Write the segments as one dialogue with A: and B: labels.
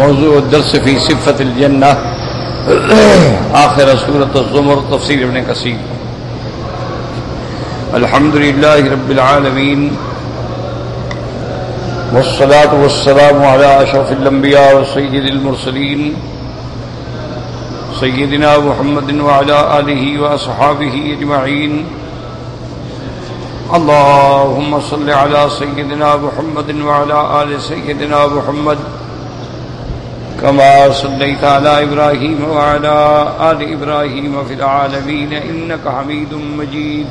A: موضوع الدرس في صفة الجنة آخر سورة الزمر تفسير ابن كثير الحمد لله رب العالمين والصلاة والسلام على أشرف الأنبياء وسيد المرسلين سيدنا محمد وعلى آله وأصحابه أجمعين اللهم صل على سيدنا محمد وعلى آل سيدنا محمد۔ كما صليت على إبراهيم وعلى آل إبراهيم في العالمين إنك حميد مجيد.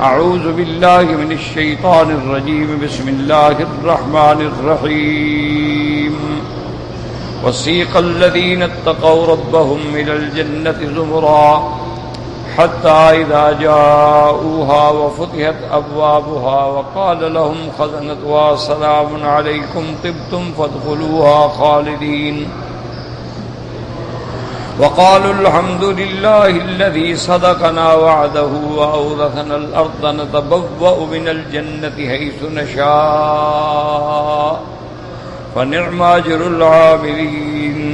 A: أعوذ بالله من الشيطان الرجيم. بسم الله الرحمن الرحيم. وسيق الذين اتقوا ربهم إلى الجنة زمرا حتى إذا جاءوها وفتحت أبوابها وقال لهم خزنتها سلام عليكم طبتم فادخلوها خالدين. وقالوا الحمد لله الذي صدقنا وعده وأورثنا الأرض نتبوأ من الجنة حيث نشاء. فنعم أجر العاملين.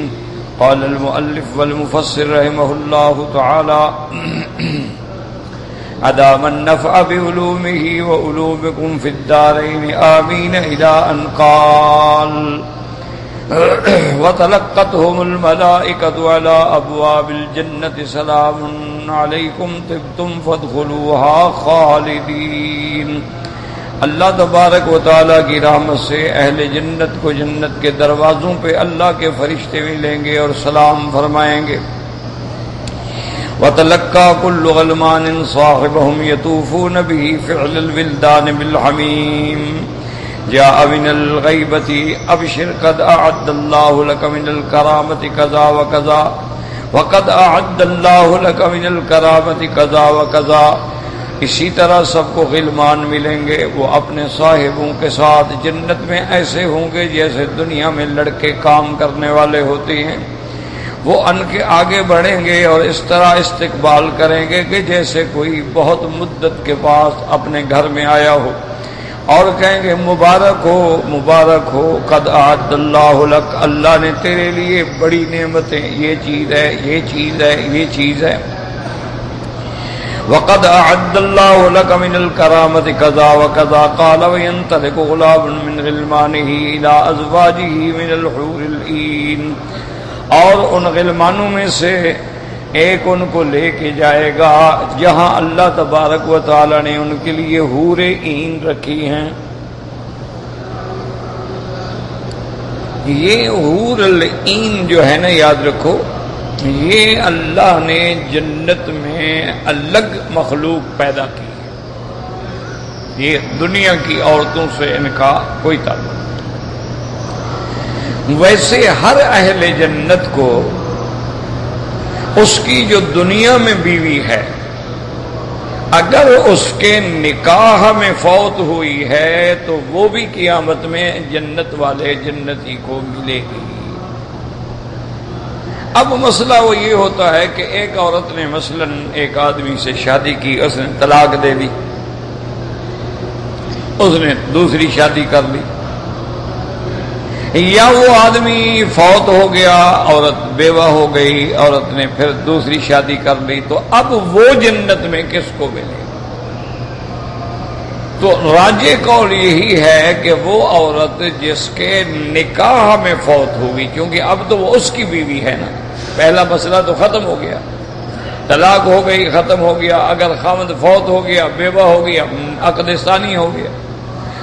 A: قال المؤلف والمفسر رحمه الله تعالى أدام النفع بعلومه وعلومكم في الدارين، آمين. إلى أن قال وتلقتهم الملائكة على أبواب الجنة، سلام عليكم تبتم فادخلوها خالدين. اللہ تبارک و تعالیٰ کی رحمت سے اہل جنت کو جنت کے دروازوں پہ اللہ کے فرشتے بھی لیں گے اور سلام فرمائیں گے۔ وتلقى كل غلمان صاحبهم يطوفون به فعل الولدان بالحميم۔ جاء من الغيبة أبشر قد أعد الله لك من الکرامت الكرامة كذا وكذا۔ وقد أعد الله لك من الکرامت الكرامة كذا وكذا۔ اسی طرح سب کو غلمان ملیں گے، وہ اپنے صاحبوں کے ساتھ جنت میں ایسے ہوں گے جیسے دنیا میں لڑکے کام کرنے والے ہوتے ہیں۔ وہ ان کے آگے بڑھیں گے اور اس طرح استقبال کریں گے کہ جیسے کوئی بہت مدت کے پاس اپنے گھر میں آیا ہو۔ اور کہیں گے، مبارک ہو مبارک ہو، قد عد اللہ لک، اللہ نے تیرے لیے بڑی نعمتیں، یہ چیز ہے، یہ چیز ہے، یہ چیز ہے۔ وقد اعد الله لك من الكرامه كذا وكذا. قال وينطلق غلام من غلمانه الى ازواجه من الحور العين اور ان غلمانوں میں سے ایک ان کو لے کے جائے گا، جہاں اللہ تبارک و تعالی نے ان کے لیے حور عین رکھی ہیں۔ یہ حور العین جو ہے نا، یاد رکھو یہ اللہ نے جنت میں الگ مخلوق پیدا کی یہ دنیا کی عورتوں سے ان کا کوئی تعلق ویسے ہر اہل جنت کو اس کی جو دنیا میں بیوی ہے، اگر اس کے نکاح میں فوت ہوئی ہے تو وہ بھی قیامت میں جنت والے جنتی کو ملے گی۔ اب مسئلہ وہ یہ ہوتا ہے کہ ایک عورت نے مثلا ایک آدمی سے شادی کی، اس نے طلاق دے دی، اس نے دوسری شادی کر لی۔ یا وہ آدمی فوت ہو گیا، عورت بیوہ ہو گئی، عورت نے پھر دوسری شادی کر لی، تو اب وہ جنت میں کس کو ملے؟ تو راجے قول یہی ہے کہ وہ عورت جس کے نکاح میں فوت ہوگی، کیونکہ اب تو وہ اس کی بیوی ہے نا۔ پہلا مسئلہ تو ختم ہو گیا۔ طلاق ہو گئی، ختم ہو گیا۔ اگر خامد فوت ہو گیا، بیوہ ہو گیا عقدستانی ہو گیا۔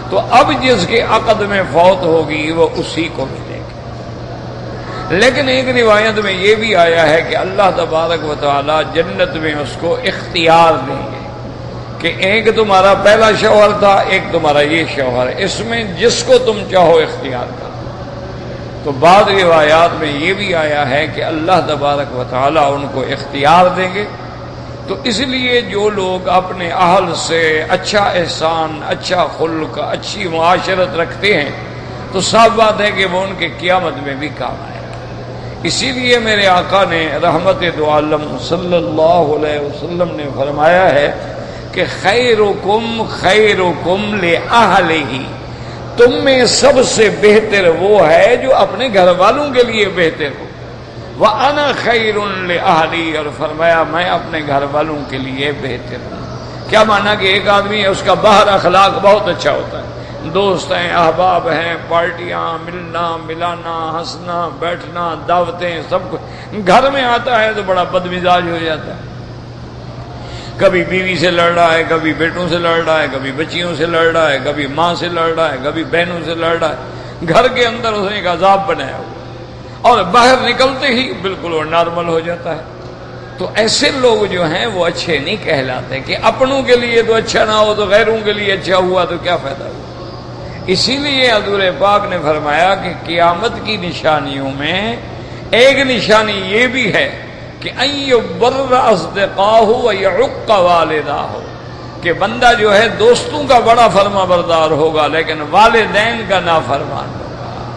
A: تو اب جس کے عقد میں فوت ہوگی، وہ اسی کو ملے گی۔ لیکن ایک روایت میں یہ بھی آیا ہے کہ اللہ تبارک و تعالی جنت میں اس کو اختیار دیں گے کہ ایک تمہارا پہلا شوہر تھا، ایک تمہارا یہ شوہر۔ ہے اس میں جس کو تم چاہو اختیار کر تو بعض روایات میں یہ بھی آیا ہے کہ اللہ تبارک و تعالیٰ ان کو اختیار دیں گے۔ تو اس لیے جو لوگ اپنے اہل سے اچھا احسان اچھا خلق، اچھی معاشرت رکھتے ہیں، تو صاف بات ہے کہ وہ ان کے قیامت میں بھی کام آئے اسی لیے میرے آقا نے رحمت دو عالم صلی اللہ علیہ وسلم نے فرمایا ہے کہ خیر و کم خیر و کم لے ہی تم میں سب سے بہتر وہ ہے جو اپنے گھر والوں کے لیے بہتر ہو۔ وہ انا خیر اہلی اور فرمایا، میں اپنے گھر والوں کے لیے بہتر ہوں۔ کیا مانا کہ ایک آدمی ہے، اس کا باہر اخلاق بہت اچھا ہوتا ہے۔ دوست ہیں، احباب ہیں، پارٹیاں، ملنا، ملانا، ہنسنا، بیٹھنا، دعوتیں، سب کچھ۔ گھر میں آتا ہے تو بڑا بد مزاج ہو جاتا ہے۔ کبھی بیوی سے لڑ رہا ہے، کبھی بیٹوں سے لڑ رہا ہے، کبھی بچیوں سے لڑ رہا ہے، کبھی ماں سے لڑ رہا ہے، کبھی بہنوں سے لڑ رہا ہے۔ گھر کے اندر اس نے ایک عذاب بنایا ہوا۔ اور باہر نکلتے ہی بالکل وہ نارمل ہو جاتا ہے۔ تو ایسے لوگ جو ہیں وہ اچھے نہیں کہلاتے کہ اپنوں کے لیے تو اچھا نہ ہو، تو غیروں کے لیے اچھا ہوا تو کیا فائدہ ہوا؟ اسی لیے حضور پاک نے فرمایا کہ قیامت کی نشانیوں میں ایک نشانی یہ بھی ہے کہ والدہ ہو کہ بندہ جو ہے دوستوں کا بڑا فرما بردار ہوگا، لیکن والدین کا نا فرمان ہوگا۔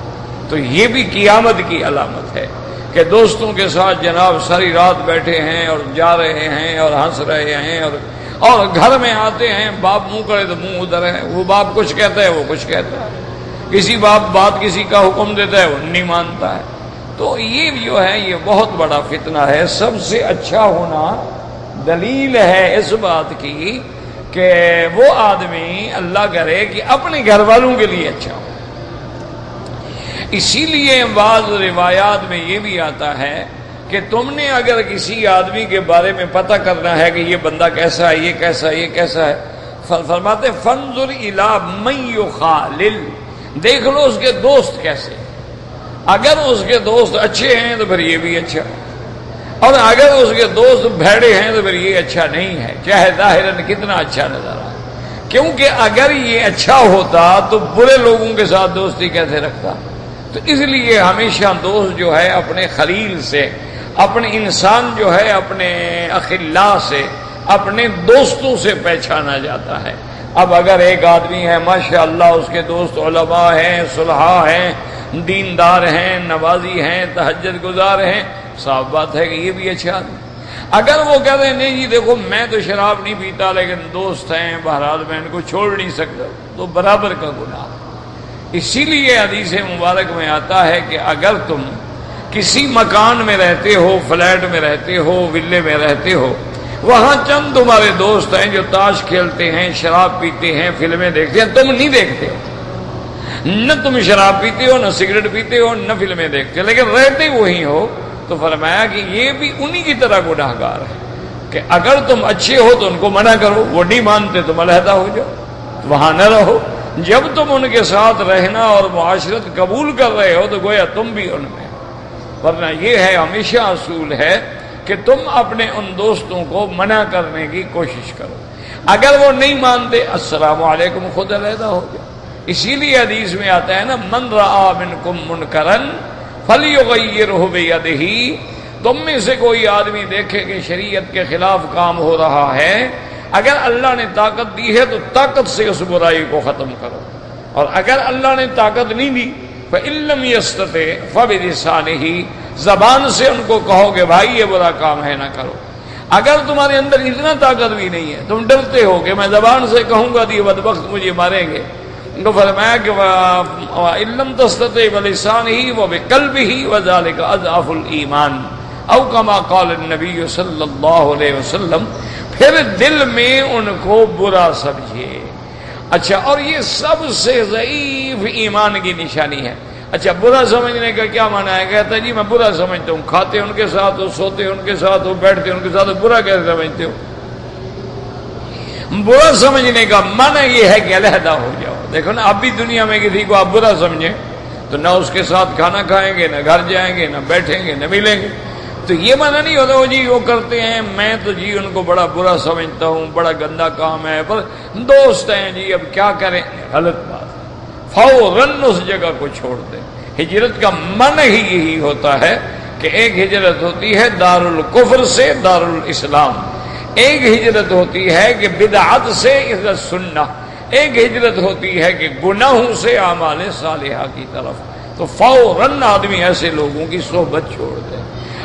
A: تو یہ بھی قیامت کی علامت ہے کہ دوستوں کے ساتھ جناب ساری رات بیٹھے ہیں اور جا رہے ہیں اور ہنس رہے ہیں اور اور گھر میں آتے ہیں، باپ منہ کرے تو منہ ادھر ہے، وہ باپ کچھ کہتا ہے، وہ کچھ کہتا ہے۔ کسی باپ بات کسی کا حکم دیتا ہے، وہ نہیں مانتا ہے۔ تو یہ جو ہے، یہ بہت بڑا فتنہ ہے۔ سب سے اچھا ہونا دلیل ہے اس بات کی کہ وہ آدمی اللہ کرے کہ اپنے گھر والوں کے لیے اچھا ہو۔ اسی لیے بعض روایات میں یہ بھی آتا ہے کہ تم نے اگر کسی آدمی کے بارے میں پتہ کرنا ہے کہ یہ بندہ کیسا ہے، یہ کیسا ہے، یہ کیسا ہے فرماتے فنزر الا من خالل دیکھ لو اس کے دوست کیسے اگر اس کے دوست اچھے ہیں تو پھر یہ بھی اچھا۔ اور اگر اس کے دوست بھیڑے ہیں تو پھر یہ اچھا نہیں ہے۔ چاہے ظاہر کتنا اچھا نظر آ کیونکہ اگر یہ اچھا ہوتا تو برے لوگوں کے ساتھ دوستی کیسے رکھتا؟ تو اس لیے ہمیشہ دوست جو ہے اپنے خلیل سے، اپنے انسان جو ہے اپنے اخلاء سے، اپنے دوستوں سے پہچانا جاتا ہے۔ اب اگر ایک آدمی ہے ماشاء اللہ اس کے دوست علماء ہیں، صلحاء ہیں دیندار ہیں، نوازی ہیں تحجد گزار ہیں۔ صاف بات ہے کہ یہ بھی اچھا آدمی۔ اگر وہ کہتے ہیں نہیں جی دیکھو، میں تو شراب نہیں پیتا، لیکن دوست ہیں، بہرحال میں ان کو چھوڑ نہیں سکتا، تو برابر کا گناہ۔ اسی لیے حدیث مبارک میں آتا ہے کہ اگر تم کسی مکان میں رہتے ہو، فلیٹ میں رہتے ہو ولے میں رہتے ہو، وہاں چند تمہارے دوست ہیں جو تاش کھیلتے ہیں، شراب پیتے ہیں، فلمیں دیکھتے ہیں، تم نہیں دیکھتے۔ نہ تم شراب پیتے ہو، نہ سگریٹ پیتے ہو، نہ فلمیں دیکھتے ہو۔ لیکن رہتے وہی ہو۔ تو فرمایا کہ یہ بھی انہی کی طرح گناہ گار ہے کہ اگر تم اچھے ہو تو ان کو منع کرو، وہ نہیں مانتے تم علیحدہ ہو جاؤ، وہاں نہ رہو۔ جب تم ان کے ساتھ رہنا اور معاشرت قبول کر رہے ہو تو گویا تم بھی ان میں۔ ورنہ یہ ہے، ہمیشہ اصول ہے کہ تم اپنے ان دوستوں کو منع کرنے کی کوشش کرو۔ اگر وہ نہیں مانتے، السلام علیکم، خود علیحدہ ہو جاؤ اسی لیے حدیث میں آتا ہے نا، من را من کم من کرن فلی ہی تم میں سے کوئی آدمی دیکھے کہ شریعت کے خلاف کام ہو رہا ہے، اگر اللہ نے طاقت دی ہے تو طاقت سے اس برائی کو ختم کرو۔ اور اگر اللہ نے طاقت نہیں دی علم یستتے فبسان ہی زبان سے ان کو کہو کہ بھائی یہ برا کام ہے، نہ کرو۔ اگر تمہارے اندر اتنا طاقت بھی نہیں ہے، تم ڈرتے ہو کہ میں زبان سے کہوں گا تو یہ بد وقت مجھے ماریں گے۔ تو فرمایا کہ علم تستط بلسان ہی وہ قلب ہی وذالک اضعف الایمان او کما قال النبی صلی اللہ علیہ وسلم، پھر دل میں ان کو برا سمجھے اچھا اور یہ سب سے ضعیف ایمان کی نشانی ہے۔ اچھا برا سمجھنے کا کیا مانا ہے؟ کہتا ہے جی میں برا سمجھتا ہوں، کھاتے ان کے ساتھ ہو سوتے ان کے ساتھ ہو بیٹھتے ان کے ساتھ ہو برا کیسے سمجھتے ہو؟ برا سمجھنے کا مانا یہ ہے کہ علیحدہ ہو جاؤ۔ دیکھو نا، اب بھی دنیا میں کسی کو آپ برا سمجھیں تو نہ اس کے ساتھ کھانا کھائیں گے، نہ گھر جائیں گے، نہ بیٹھیں گے، نہ ملیں گے۔ تو یہ مانا نہیں ہوتا وہ جی وہ کرتے ہیں، میں تو جی ان کو بڑا برا سمجھتا ہوں، بڑا گندا کام ہے، پر دوست ہیں جی اب کیا کریں؟ غلط بات فوراً اس جگہ کو چھوڑ دیں۔ ہجرت کا من ہی یہی ہوتا ہے کہ ایک ہجرت ہوتی ہے دار القفر سے دار الاسلام ایک ہجرت ہوتی ہے کہ بدعت سے عزت سننا ایک ہجرت ہوتی ہے کہ گناہوں سے اعمال صالحہ کی طرف۔ تو فوراً آدمی ایسے لوگوں کی صحبت چھوڑ دے۔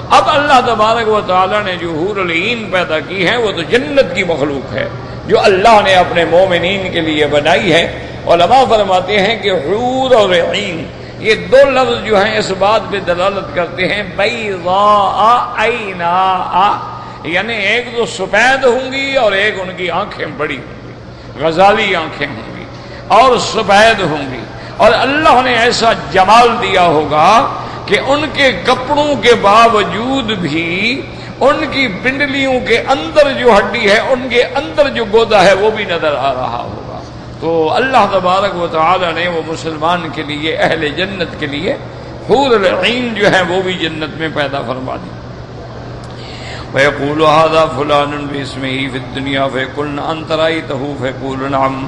A: اب اللہ تبارک و تعالیٰ نے جو حور العین پیدا کی ہے وہ تو جنت کی مخلوق ہے، جو اللہ نے اپنے مومنین کے لیے بنائی ہے۔ علماء فرماتے ہیں کہ حور اور عین، یہ دو لفظ جو ہیں، اس بات پہ دلالت کرتے ہیں۔ بئی یعنی ایک تو سفید ہوں گی اور ایک ان کی آنکھیں بڑی ہوں گی۔ غزالی آنکھیں ہوں گی اور سفید ہوں گی اور اللہ نے ایسا جمال دیا ہوگا کہ ان کے کپڑوں کے باوجود بھی ان کی پنڈلیوں کے اندر جو ہڈی ہے، ان کے اندر جو گودا ہے، وہ بھی نظر آ رہا ہوگا۔ تو اللہ تبارک و تعالی نے وہ مسلمان کے لیے، اہل جنت کے لیے حور العین جو ہے، وہ بھی جنت میں پیدا فرما دی۔ فیقول هذا فلان باسمه في الدنيا فيقولن انت رايته فيقول نعم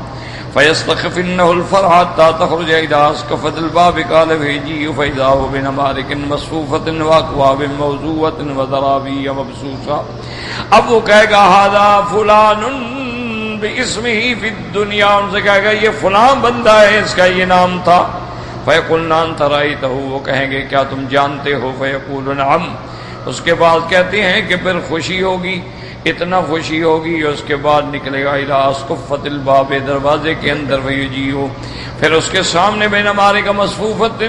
A: فيستخفنه الفرع حتى تخرج الى اسقف الباب قال فيجي فاذا هو بنمارك مصفوفه واكواب موضوعه وضرابي مبسوسه اب وہ کہے گا هذا فلان باسمه في الدنيا ان سے کہے گا یہ فلاں بندہ ہے، اس کا یہ نام تھا۔ فیقولن انت رايته وہ کہیں گے کیا تم جانتے ہو؟ فیقول نعم اس کے بعد کہتے ہیں کہ پھر خوشی ہوگی، اتنا خوشی ہوگی اس کے بعد نکلے گا الاس کو فتل دروازے کے اندر وہی جی ہو پھر اس کے سامنے بے نمارے کا مصفوفت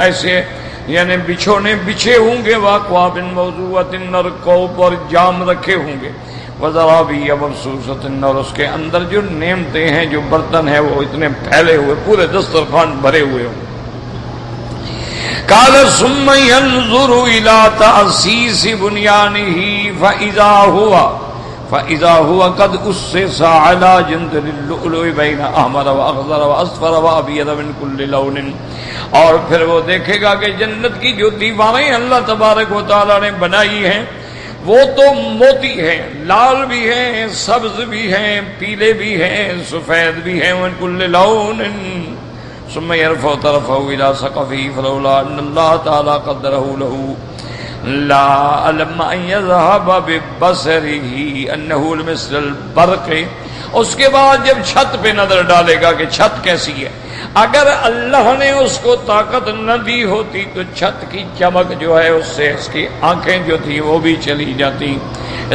A: ایسے یعنی بچھونے، بچھے ہوں گے واقوا بن موضوعت اور اور جام رکھے ہوں گے۔ وزرا بھی اب اور اس کے اندر جو نیمتے ہیں، جو برتن ہیں، وہ اتنے پھیلے ہوئے، پورے دسترخوان بھرے ہوئے ہوں گے۔ کال سم ينظر الى تاسيس بنيانه فاذا هو فاذا هو قد اسس على جند اللؤلؤ بين احمر واخضر واصفر وابيض من كل لون. اور پھر وہ دیکھے گا کہ جنت کی جو دیواریں اللہ تبارک و تعالی نے بنائی ہیں، وہ تو موتی ہیں، لال بھی ہیں، سبز بھی ہیں، پیلے بھی ہیں، سفید بھی ہیں، من كل لون. ثم يرفع طرفه الى سقفه، فلولا ان الله تعالى قدره له، لا علم ان يذهب ببصره انه مثل البرق. اس کے بعد جب چھت پہ نظر ڈالے گا کہ چھت کیسی ہے، اگر اللہ نے اس کو طاقت نہ دی ہوتی تو چھت کی چمک جو ہے، اس سے اس کی آنکھیں جو تھی وہ بھی چلی جاتی،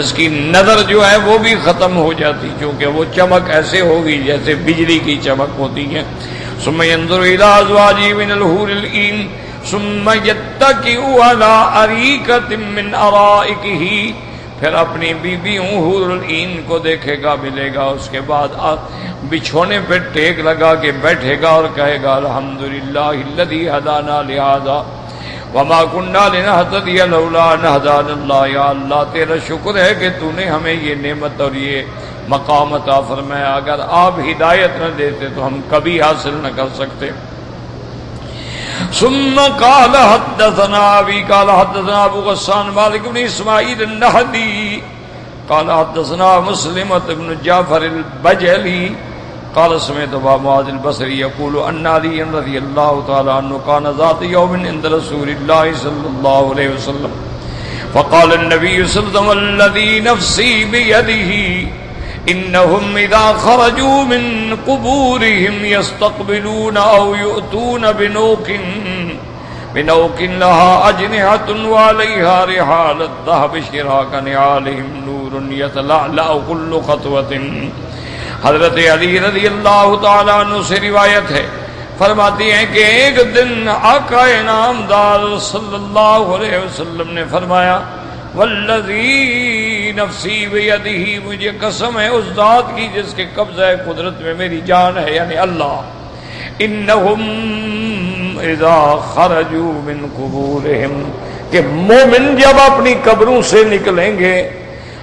A: اس کی نظر جو ہے وہ بھی ختم ہو جاتی کیونکہ وہ چمک ایسے ہوگی جیسے بجلی کی چمک ہوتی ہے۔ ثم ينظر الى ازواجه من الحور العين ثم يتكئ على اريكه من ارائكه پھر اپنی بیویوں حور العین کو دیکھے گا، ملے گا، اس کے بعد بچھونے پہ ٹیک لگا کے بیٹھے گا اور کہے گا، الحمدللہ الذي هدانا لهذا وما كنا لنهتدي لولا ان هدانا الله یا اللہ، تیرا شکر ہے کہ تو نے ہمیں یہ نعمت اور یہ مقام عطا فرمایا، اگر آپ ہدایت نہ دیتے تو ہم کبھی حاصل نہ کر سکتے۔ ثم قال حدثنا ابي قال حدثنا ابو غسان مالك بن اسماعيل النهدي قال حدثنا مسلمة بن جعفر البجلي قال سمعت ابا معاذ البصري يقول ان علي رضي الله تعالى عنه كان ذات يوم عند رسول الله صلى الله عليه وسلم، فقال النبي صلى الله عليه وسلم الذي نفسي بيده انهم اذا خرجوا من قبورهم يستقبلون او يؤتون بنوك بنوك لها اجنحه وعليها رحال الذهب شراك نعالهم نور يتلألأ كل خطوه حضرت علی رضی اللہ تعالیٰ عنہ سے روایت ہے فرماتی ہیں کہ ایک دن آقا نامدار صلی اللہ علیہ وسلم نے فرمایا، والذی نفسی بیدہی مجھے قسم ہے اس ذات کی جس کے قبضہ ہے قدرت میں میری جان ہے یعنی اللہ۔ انہم اذا خرجوا من قبورہم، کہ مومن جب اپنی قبروں سے نکلیں گے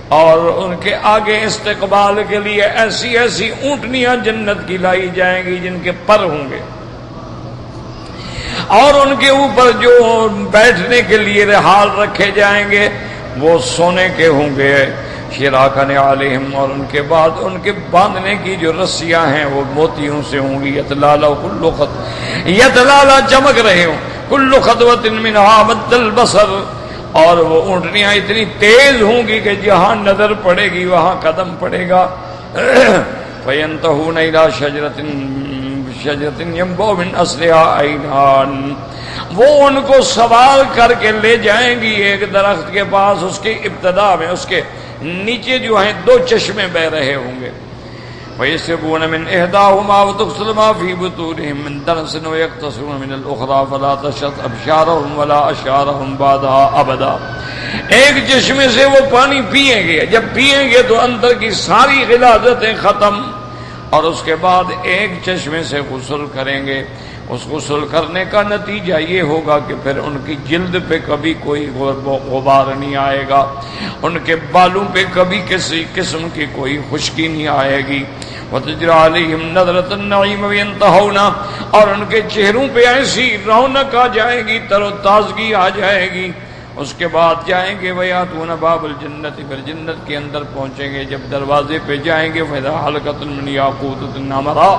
A: اور ان کے آگے استقبال کے لیے ایسی ایسی اونٹنیاں جنت کی لائی جائیں گی جن کے پر ہوں گے۔ اور ان کے اوپر جو بیٹھنے کے لیے رحال رکھے جائیں گے وہ سونے کے ہوں گے۔ شراکن علیہم اور ان کے بعد ان کے باندھنے کی جو رسیاں ہیں وہ موتیوں سے ہوں گی۔ یتلالا کلو خط یتلالا چمک رہے ہوں۔ کلو خطوت منہا مد البصر۔ اور وہ اونٹنیاں اتنی تیز ہوں گی کہ جہاں نظر پڑے گی وہاں قدم پڑے گا۔ فینتہون الى شجرت شجرت یمبو من اصلها عینان۔ وہ ان کو سوال کر کے لے جائیں گی ایک درخت کے پاس، اس کی ابتدا میں، اس کے نیچے جو ہیں دو چشمے بہ رہے ہوں گے۔ ويسبون من إهداهما وتغسل ما في بطونهم من درس ويقتصرون من الأخرى فلا تشط أبشارهم ولا أشارهم بعدها أبدا۔ ایک چشمے سے وہ پانی پیئیں گے۔ جب پیئیں گے تو اندر کی ساری غلازتیں ختم۔ اور اس کے بعد ایک چشمے سے غسل کریں گے۔ اس غسل کرنے کا نتیجہ یہ ہوگا کہ پھر ان کی جلد پہ کبھی کوئی غبار نہیں آئے گا۔ ان کے بالوں پہ کبھی کسی قسم کی کوئی خشکی نہیں آئے گی۔ نظرت اور ان کے چہروں پہ ایسی رونق آ جائے گی، تر و تازگی آ جائے گی۔ اس کے بعد جائیں گے بھیا تو باب الجنت پھر جنت کے اندر پہنچیں گے۔ جب دروازے پہ جائیں گے فیضا حلقت یاقوت نامرا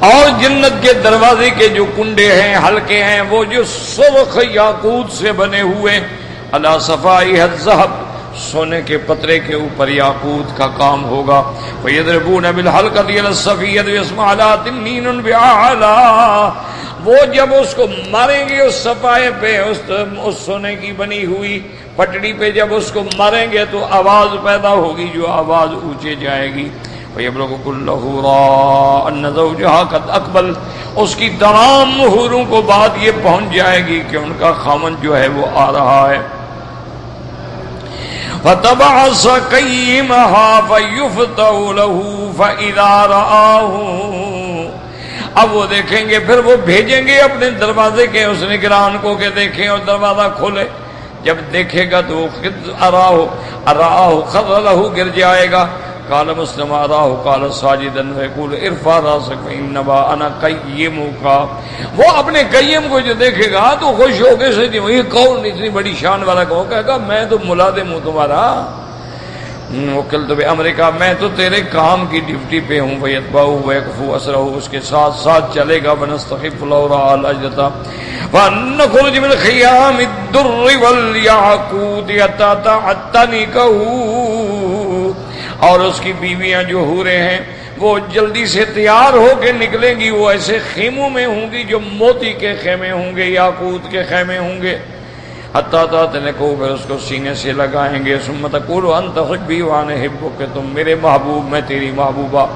A: اور جنت کے دروازے کے جو کنڈے ہیں ہلکے ہیں وہ جو سرخ یاقوت سے بنے ہوئے اللہ صفائی حد سونے کے پترے کے اوپر یاقوت کا کام ہوگا۔ فیدربون بعلا وہ جب اس کو ماریں گے اس صفائے پہ اس, اس سونے کی بنی ہوئی پٹڑی پہ جب اس کو ماریں گے تو آواز پیدا ہوگی جو آواز اونچے جائے گی۔ اکبل اس کی تمام حوروں کو بات یہ پہنچ جائے گی کہ ان کا خامن جو ہے وہ آ رہا ہے۔ اب وہ دیکھیں گے، پھر وہ بھیجیں گے اپنے دروازے کے اس نگران کو کہ دیکھیں اور دروازہ کھولے۔ جب دیکھے گا تو اراہ اراہ خر لہو گر جائے گا۔ کال مسلم راہ کال ساجدن ویقول ارفا راسک انبا انا قیم کا وہ اپنے قیم کو جو دیکھے گا، تو خوش ہو کے سے یہ کون اتنی بڑی شان والا کہو کہے گا، میں تو ملازم ہوں تمہارا۔ وکل تو امریکہ، میں تو تیرے کام کی ڈیوٹی پہ ہوں۔ ویت باؤ ویکفو اسرہ، اس کے ساتھ ساتھ چلے گا۔ بنستخف لورا الاجدتا فنخرج من خیام الدر والیاقود یتاتا حتی اور اس کی بیویاں جو ہو رہے ہیں، وہ جلدی سے تیار ہو کے نکلیں گی، وہ ایسے خیموں میں ہوں گی جو موتی کے خیمے ہوں گے یا کود کے خیمے ہوں گے۔ کو پھر اس کو سینے سے لگائیں گے۔ سمت کو انت بھی وان ہبو کہ تم میرے محبوب، میں تیری محبوبہ۔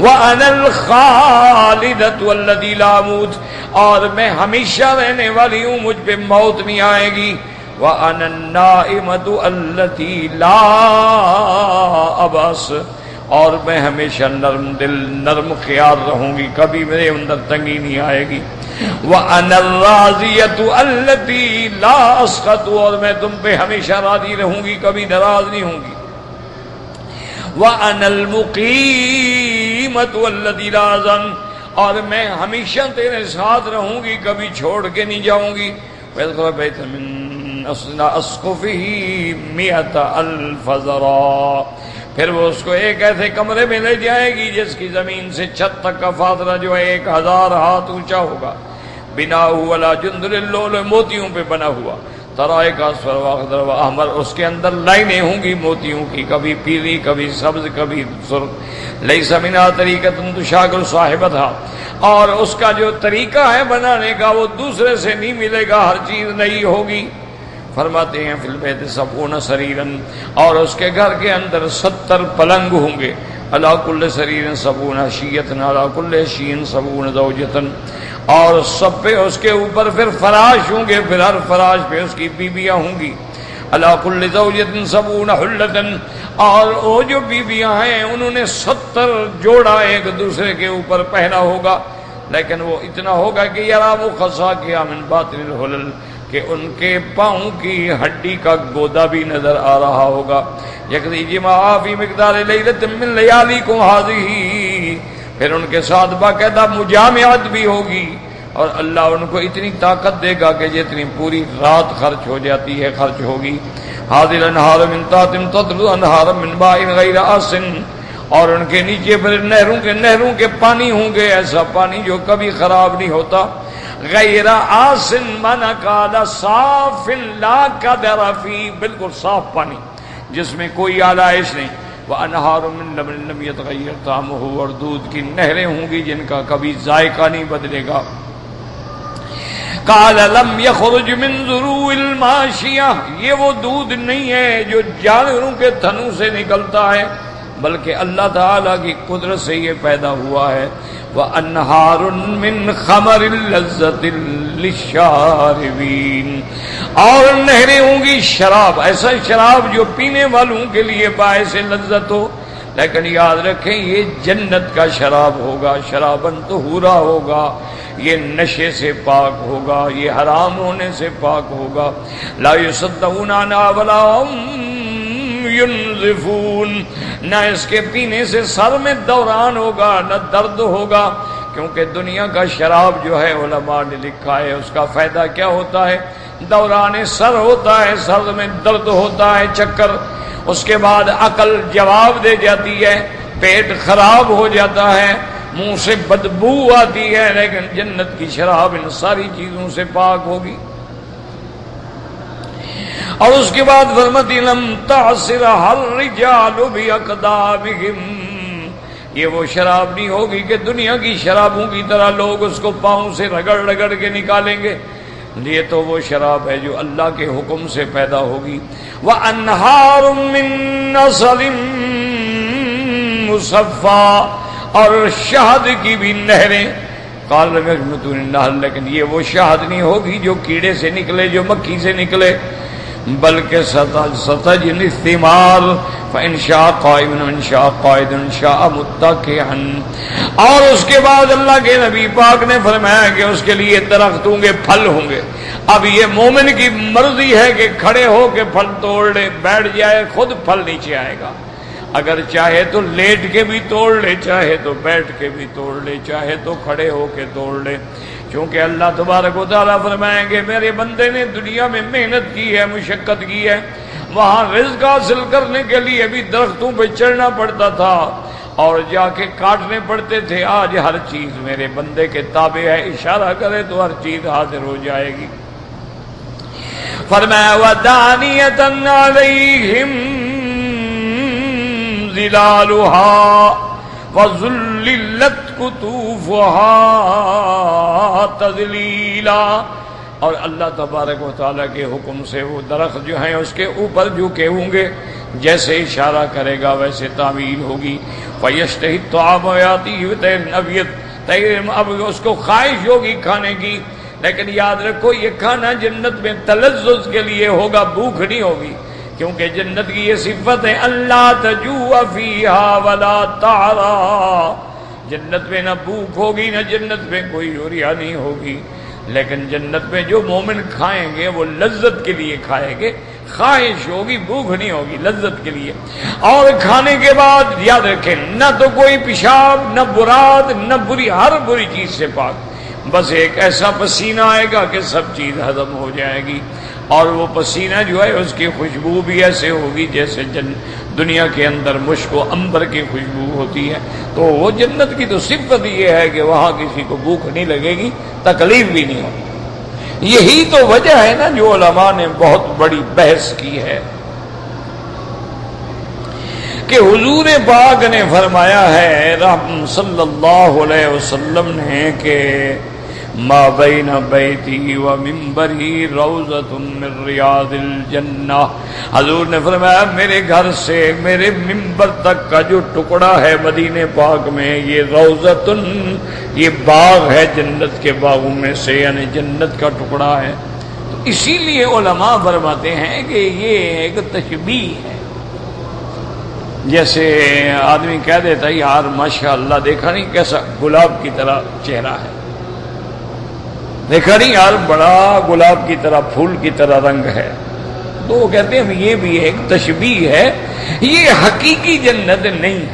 A: وان الخالدت والذی لا موت۔ اور میں ہمیشہ رہنے والی ہوں، مجھ پہ موت نہیں آئے گی۔ وَأَنَا النَّائِمَةُ الَّتِي لَا أَبَسْ اور میں ہمیشہ نرم دل، نرم خیال رہوں گی، کبھی میرے اندر تنگی نہیں آئے گی۔ وَأَنَا الرَّازِيَةُ الَّتِي لَا أَسْخَتُ اور میں تم پہ ہمیشہ راضی رہوں گی، کبھی نراض نہیں ہوں گی۔ وَأَنَا الْمُقِيمَةُ الَّتِي لَا أَزَنْ اور میں ہمیشہ تیرے ساتھ رہوں گی، کبھی چھوڑ کے نہیں جاؤں گی۔ وَيَدْخُلَ بَيْتَ الفضرا پھر وہ اس کو ایک ایسے کمرے میں لے جائے گی جس کی زمین سے چھت تک کا فاصلہ جو ہے ایک ہزار ہاتھ اونچا ہوگا۔ بنا ہوا جندر موتیوں پہ بنا ہوا۔ ترائے کا سروا احمر، اس کے اندر لائنیں ہوں گی موتیوں کی، کبھی پیلی، کبھی سبز، کبھی سرخ۔ لئی سمینا طریقہ تم تو شاگر صاحب تھا اور اس کا جو طریقہ ہے بنانے کا، وہ دوسرے سے نہیں ملے گا، ہر چیز نہیں ہوگی۔ فرماتے ہیں فل بیت سبون سریرن، اور اس کے گھر کے اندر ستر پلنگ ہوں گے۔ اللہ کل سریرن سبون شیتن اللہ کل شین سبون زوجتن۔ اور سب پہ اس کے اوپر پھر فراش ہوں گے، پھر ہر فراش پہ اس کی بیویاں ہوں گی۔ اللہ کل زوجتن سبون حلتن، اور وہ جو بیویاں ہیں، انہوں نے ستر جوڑا ایک دوسرے کے اوپر پہنا ہوگا۔ لیکن وہ اتنا ہوگا کہ یار وہ خسا کیا من باطن الحلل۔ کہ ان کے پاؤں کی ہڈی کا گودا بھی نظر آ رہا ہوگا۔ یکدی جی مقدار من لیالی کو حاضی پھر ان کے ساتھ باقاعدہ مجامعت بھی ہوگی۔ اور اللہ ان کو اتنی طاقت دے گا کہ جتنی پوری رات خرچ ہو جاتی ہے، خرچ ہوگی۔ حاضر انہار من تاتم انہار من بائن غیر آسن اور ان کے نیچے پھر نہروں کے نہروں کے پانی ہوں گے۔ ایسا پانی جو کبھی خراب نہیں ہوتا۔ غیر آسن من کالا صاف لا کا درافی بالکل صاف پانی، جس میں کوئی آلائش نہیں۔ وہ انہار من تام ہو اور دودھ کی نہریں ہوں گی جن کا کبھی ذائقہ نہیں بدلے گا۔ کال لم یخرج من ضرو الماشیہ یہ وہ دودھ نہیں ہے جو جانوروں کے تھنوں سے نکلتا ہے، بلکہ اللہ تعالی کی قدرت سے یہ پیدا ہوا ہے۔ وہ من خمر لذت اور نہریں ہوں گی شراب، ایسا شراب جو پینے والوں کے لیے باعث لذت ہو۔ لیکن یاد رکھیں، یہ جنت کا شراب ہوگا شرابن تو ہورا ہوگا، یہ نشے سے پاک ہوگا، یہ حرام ہونے سے پاک ہوگا۔ لا يصدقون عنها ولا ينزفون۔ نہ اس کے پینے سے سر میں دوران ہوگا، نہ درد ہوگا، کیونکہ دنیا کا شراب جو ہے علماء نے لکھا ہے، اس کا فائدہ کیا ہوتا ہے؟ دوران سر ہوتا ہے، سر میں درد ہوتا ہے، چکر۔ اس کے بعد عقل جواب دے جاتی ہے، پیٹ خراب ہو جاتا ہے، منہ سے بدبو آتی ہے، لیکن جنت کی شراب ان ساری چیزوں سے پاک ہوگی۔ اور اس کے بعد فرمتی لم تاثر ہر بھی اقدامہم یہ وہ شراب نہیں ہوگی کہ دنیا کی شرابوں کی طرح لوگ اس کو پاؤں سے رگڑ رگڑ کے نکالیں گے۔ یہ تو وہ شراب ہے جو اللہ کے حکم سے پیدا ہوگی۔ وہ انہار مصفا اور شہد کی بھی نہریں۔ کال لیکن یہ وہ شہد نہیں ہوگی جو کیڑے سے نکلے، جو مکھی سے نکلے۔ بلکہ ستج استعمال انشا قائم انشا قائد انشا متقن اور اس کے بعد اللہ کے نبی پاک نے فرمایا کہ اس کے لیے درخت ہوں گے پھل ہوں گے۔ اب یہ مومن کی مرضی ہے کہ کھڑے ہو کے پھل توڑ لے، بیٹھ جائے، خود پھل نیچے آئے گا۔ اگر چاہے تو لیٹ کے بھی توڑ لے، چاہے تو بیٹھ کے بھی توڑ لے، چاہے تو کھڑے ہو کے توڑ لے۔ کیونکہ اللہ تبارک و تعالیٰ فرمائیں گے، میرے بندے نے دنیا میں محنت کی ہے، مشقت کی ہے، وہاں رزق حاصل کرنے کے لیے بھی درختوں پہ چڑھنا پڑتا تھا اور جا کے کاٹنے پڑتے تھے۔ آج ہر چیز میرے بندے کے تابع ہے، اشارہ کرے تو ہر چیز حاضر ہو جائے گی۔ فرمایا ودانیتن علیہم ظلالها وذللت تذلیلا اور اللہ تبارک و تعالیٰ کے حکم سے وہ درخت جو ہیں اس کے اوپر جھکے ہوں گے۔ جیسے اشارہ کرے گا ویسے تعمیل ہوگی۔ فیشت تو آب آتی اب اس کو خواہش ہوگی کھانے کی۔ لیکن یاد رکھو، یہ کھانا جنت میں تلزز کے لیے ہوگا، بھوک نہیں ہوگی۔ کیونکہ جنت کی یہ صفت ہے، اللہ تجو فیہا ولا تارا جنت میں نہ بھوک ہوگی، نہ جنت میں کوئی یوریا نہیں ہوگی۔ لیکن جنت میں جو مومن کھائیں گے، وہ لذت کے لیے کھائیں گے۔ خواہش ہوگی، بھوک نہیں ہوگی، لذت کے لیے۔ اور کھانے کے بعد یاد رکھیں، نہ تو کوئی پیشاب، نہ براد، نہ بری، ہر بری چیز سے پاک۔ بس ایک ایسا پسینہ آئے گا کہ سب چیز ہضم ہو جائے گی۔ اور وہ پسینہ جو ہے، اس کی خوشبو بھی ایسے ہوگی جیسے جن دنیا کے اندر مشک و امبر کی خوشبو ہوتی ہے، تو وہ جنت کی تو صفت یہ ہے کہ وہاں کسی کو بھوک نہیں لگے گی، تکلیف بھی نہیں ہوگی۔ یہی تو وجہ ہے نا جو علماء نے بہت بڑی بحث کی ہے۔ کہ حضور باغ نے فرمایا ہے، رحم صلی اللہ علیہ وسلم نے کہ ما بین بیتی و منبری روزت من ریاض الجنہ حضور نے فرمایا، میرے گھر سے میرے منبر تک کا جو ٹکڑا ہے مدینہ پاک میں، یہ روزت یہ باغ ہے جنت کے باغوں میں سے یعنی جنت کا ٹکڑا ہے۔ تو اسی لیے علماء فرماتے ہیں کہ یہ ایک تشبیح ہے۔ جیسے آدمی کہہ دیتا یار ماشاء اللہ دیکھا نہیں کیسا گلاب کی طرح چہرہ ہے۔ دیکھا نہیں یار، بڑا گلاب کی طرح، پھول کی طرح رنگ ہے۔ تو وہ کہتے ہیں، یہ بھی ایک تشبیح ہے، یہ حقیقی جنت نہیں۔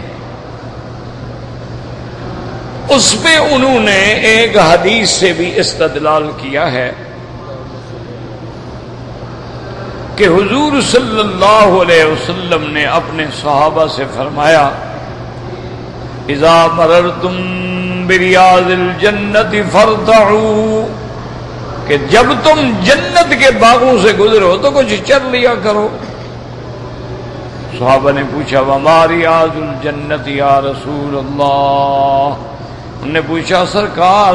A: اس پہ انہوں نے ایک حدیث سے بھی استدلال کیا ہے کہ حضور صلی اللہ علیہ وسلم نے اپنے صحابہ سے فرمایا، اذا مررتم بریاض الجنت فرتعو کہ جب تم جنت کے باغوں سے گزرو تو کچھ چل لیا کرو۔ صحابہ نے پوچھا ہماری آج الجنت یا رسول اللہ؟ انہوں نے پوچھا، سرکار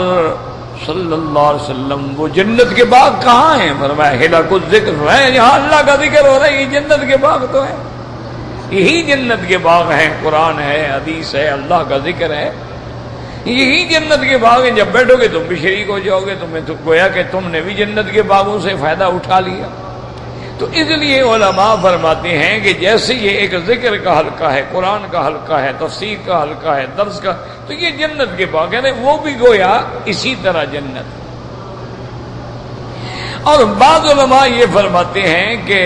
A: صلی اللہ علیہ وسلم، وہ جنت کے باغ کہاں ہیں؟ فرمایا، ہلا کچھ ذکر ہے، یہاں اللہ کا ذکر ہو رہا ہے، یہ جنت کے باغ تو ہے یہی جنت کے باغ ہیں، قرآن ہے، حدیث ہے، اللہ کا ذکر ہے۔ یہی جنت کے باغ ہیں۔ جب بیٹھو گے تم بھی شریک ہو جاؤ گے۔ تمہیں تو گویا کہ تم نے بھی جنت کے باغوں سے فائدہ اٹھا لیا۔ تو اس لیے علماء فرماتے ہیں کہ جیسے یہ ایک ذکر کا حلقہ ہے، قرآن کا حلقہ ہے، تفسیر کا حلقہ ہے، درس کا، تو یہ جنت کے باغ ہے وہ بھی گویا اسی طرح جنت۔ اور بعض علماء یہ فرماتے ہیں کہ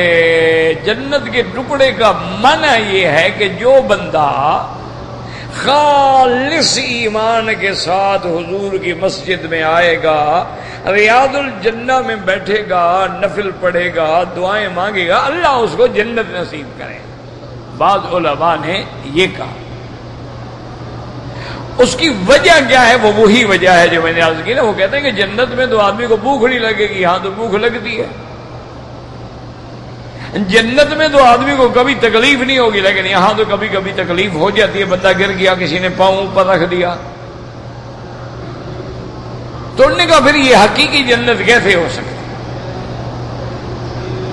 A: جنت کے ٹکڑے کا منع یہ ہے کہ جو بندہ خالص ایمان کے ساتھ حضور کی مسجد میں آئے گا، ریاض الجنہ میں بیٹھے گا، نفل پڑھے گا، دعائیں مانگے گا، اللہ اس کو جنت نصیب کرے۔ بعض علماء نے یہ کہا۔ اس کی وجہ کیا ہے؟ وہ وہی وجہ ہے جو میں نے عرض کی نا، وہ کہتے ہیں کہ جنت میں تو آدمی کو بھوک نہیں لگے گی ہاں تو بھوک لگتی ہے۔ جنت میں تو آدمی کو کبھی تکلیف نہیں ہوگی، لیکن یہاں تو کبھی کبھی تکلیف ہو جاتی ہے، بندہ گر گیا، کسی نے پاؤں اوپر رکھ دیا۔ توڑنے کا پھر یہ حقیقی جنت کیسے ہو سکتی؟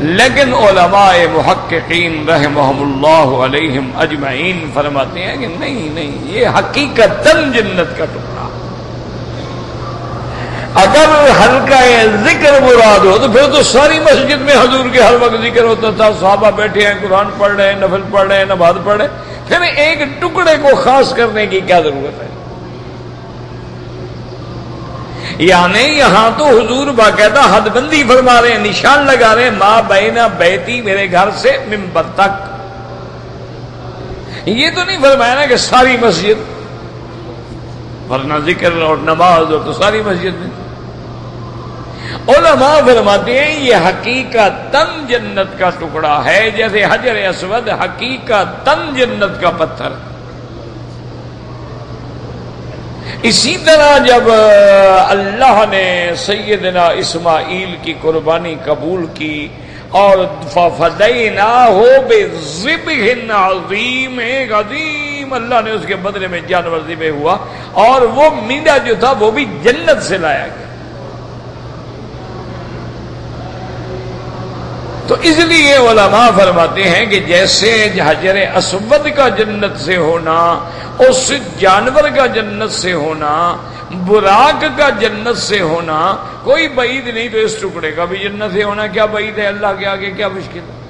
A: لیکن علماء محققین رحمہم اللہ علیہم اجمعین فرماتے ہیں کہ نہیں نہیں، یہ حقیقت جنت کا ٹکڑا۔ اگر ہلکا ذکر مراد ہو، تو پھر تو ساری مسجد میں حضور کے ہر وقت ذکر ہوتا تھا۔ صحابہ بیٹھے ہیں، قرآن پڑھ رہے ہیں، نفل پڑھ رہے ہیں، نماز پڑھ رہے ہیں۔ پھر ایک ٹکڑے کو خاص کرنے کی کیا ضرورت ہے؟ یعنی یہاں تو حضور باقاعدہ حد بندی فرما رہے ہیں، نشان لگا رہے ہیں، ماں بہنا بیتی میرے گھر سے ممبر تک۔ یہ تو نہیں فرمایا نا کہ ساری مسجد، ورنہ ذکر اور نماز اور تو ساری مسجد میں۔ علماء فرماتے ہیں یہ حقیقت تن جنت کا ٹکڑا ہے، جیسے حجر اسود حقیقت تن جنت کا پتھر۔ اسی طرح جب اللہ نے سیدنا اسماعیل کی قربانی قبول کی، اور فدینا ہو بے ذب عظیم ایک عظیم اللہ نے اس کے بدلے میں جانور ذبح ہوا، اور وہ میڈا جو تھا وہ بھی جنت سے لایا گیا۔ تو اس لیے علماء فرماتے ہیں کہ جیسے حجر اسود کا جنت سے ہونا، اس جانور کا جنت سے ہونا، براق کا جنت سے ہونا، کوئی بعید نہیں تو اس ٹکڑے کا بھی جنت سے ہونا، کیا بعید ہے؟ اللہ کے آگے کیا مشکل ہے؟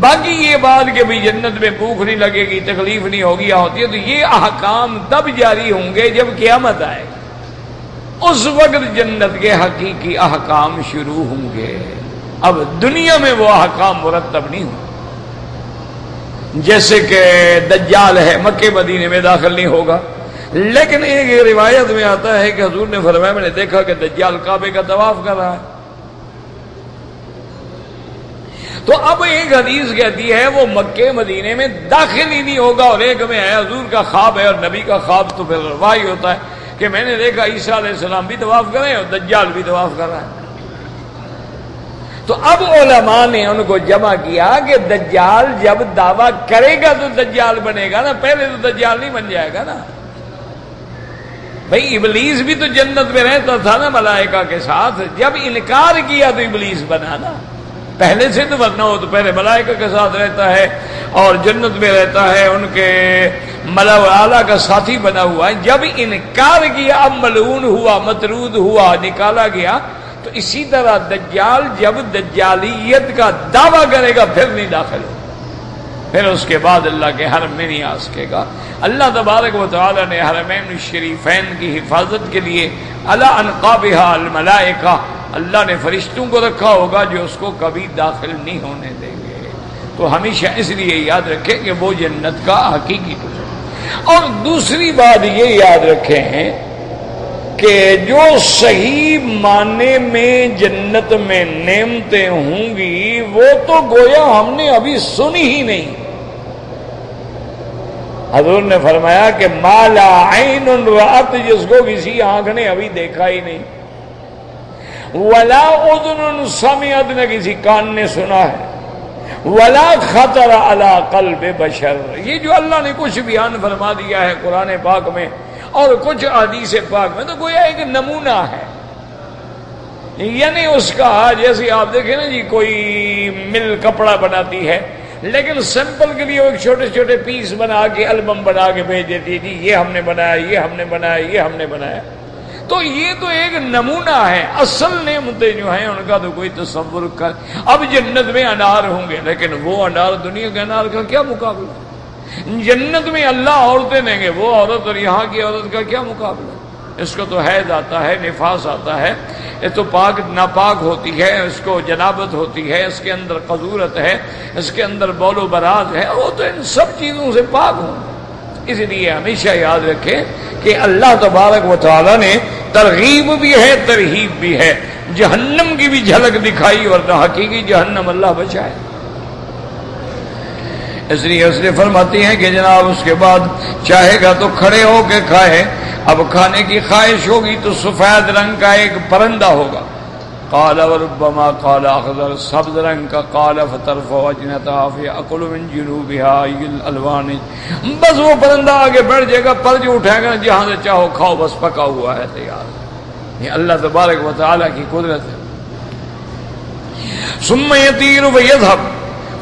A: باقی یہ بات کہ بھی جنت میں بھوک نہیں لگے گی، تکلیف نہیں ہوگی ہوتی ہے، تو یہ احکام تب جاری ہوں گے جب قیامت آئے۔ اس وقت جنت کے حقیقی احکام شروع ہوں گے۔ اب دنیا میں وہ احکام مرتب نہیں ہوں جیسے کہ دجال ہے، مکے، مدینے میں داخل نہیں ہوگا۔ لیکن ایک روایت میں آتا ہے کہ حضور نے فرمایا، میں نے دیکھا کہ دجال کعبے کا طواف کر رہا ہے۔ تو اب ایک حدیث کہتی ہے، وہ مکے، مدینے میں داخل ہی نہیں ہوگا اور ایک میں ہے، حضور کا خواب ہے اور نبی کا خواب تو پھر وائی ہوتا ہے کہ میں نے دیکھا، عیسیٰ علیہ السلام بھی طواف کرے اور دجال بھی طواف کر رہا ہے۔ تو اب علماء نے ان کو جمع کیا کہ دجال جب دعویٰ کرے گا تو دجال بنے گا نا، پہلے تو دجال نہیں بن جائے گا نا۔ بھائی ابلیس بھی تو جنت میں رہتا تھا نا ملائکہ کے ساتھ، جب انکار کیا تو ابلیس بنا نا۔ پہلے سے تو بننا ہو تو پہلے ملائکہ کے ساتھ رہتا ہے اور جنت میں رہتا ہے، ان کے ملا اعلیٰ کا ساتھی بنا ہوا ہے۔ جب انکار کیا، اب ملعون ہوا مترود ہوا، نکالا گیا تو اسی طرح دجال جب دجالیت کا دعویٰ کرے گا، پھر نہیں داخل ہو پھر اس کے بعد اللہ کے حرم میں نہیں آ سکے گا۔ اللہ تبارک و تعالی نے حرمین الشریفین کی حفاظت کے لیے اللہ انقابہ الملائکہ، اللہ نے فرشتوں کو رکھا ہوگا جو اس کو کبھی داخل نہیں ہونے دیں گے۔ تو ہمیشہ اس لیے یاد رکھیں کہ وہ جنت کا حقیقی اور دوسری بات یہ یاد رکھیں کہ جو صحیح معنی میں جنت میں نعمتیں ہوں گی، وہ تو گویا ہم نے ابھی سنی ہی نہیں۔ حضور نے فرمایا کہ مالا عین رات جس کو کسی آنکھ نے ابھی دیکھا ہی نہیں۔ ولا ادن سمیت نے کسی کان نے سنا ہے۔ ولا خطر اللہ قلب بشر۔ یہ جو اللہ نے کچھ بیان فرما دیا ہے قرآن پاک میں اور کچھ حدیث پاک میں تو گویا ایک نمونہ ہے۔ یعنی اس کا جیسے آپ دیکھیں نا جی کوئی مل کپڑا بناتی ہے، لیکن سیمپل کے لیے ایک چھوٹے چھوٹے پیس بنا کے، البم بنا کے بھیج دیتی تھی جی، یہ ہم نے بنایا، یہ ہم نے بنایا، یہ ہم نے بنایا۔ تو یہ تو ایک نمونہ ہے۔ اصل نعمتیں جو ہیں، ان کا تو کوئی تصور کر۔ اب جنت میں انار ہوں گے، لیکن وہ انار دنیا کے انار کا کیا مقابلہ؟ جنت میں اللہ عورتیں دیں گے۔ وہ عورت اور یہاں کی عورت کا کیا مقابلہ؟ اس کو تو حید آتا ہے نفاس آتا ہے۔ یہ تو پاک، ناپاک ہوتی ہے، اس کو جنابت ہوتی ہے، اس کے اندر قدورت ہے، اس کے اندر بول و براز ہے۔ وہ تو ان سب چیزوں سے پاک ہوں۔ اس لیے ہمیشہ یاد رکھیں کہ اللہ تبارک و تعالی نے ترغیب بھی ہے، ترہیب بھی ہے۔ جہنم کی بھی جھلک دکھائی اور نہ حقیقی جہنم اللہ بچائے۔ اس لیے اس لیے فرماتی ہیں کہ جناب اس کے بعد چاہے گا تو کھڑے ہو کے کھائے۔ اب کھانے کی خواہش ہوگی تو سفید رنگ کا ایک پرندہ ہوگا۔ کالا وربما کالا خضر سبز رنگ کا کالا فطرف اکل من جنوب الوان بس وہ پرندہ آگے بڑھ جائے گا پر جو اٹھائے گا، جہاں سے چاہو کھاؤ، بس پکا ہوا ہے، تیار۔ یہ اللہ تبارک و تعالی کی قدرت ہے۔ ثم يطير ويذهب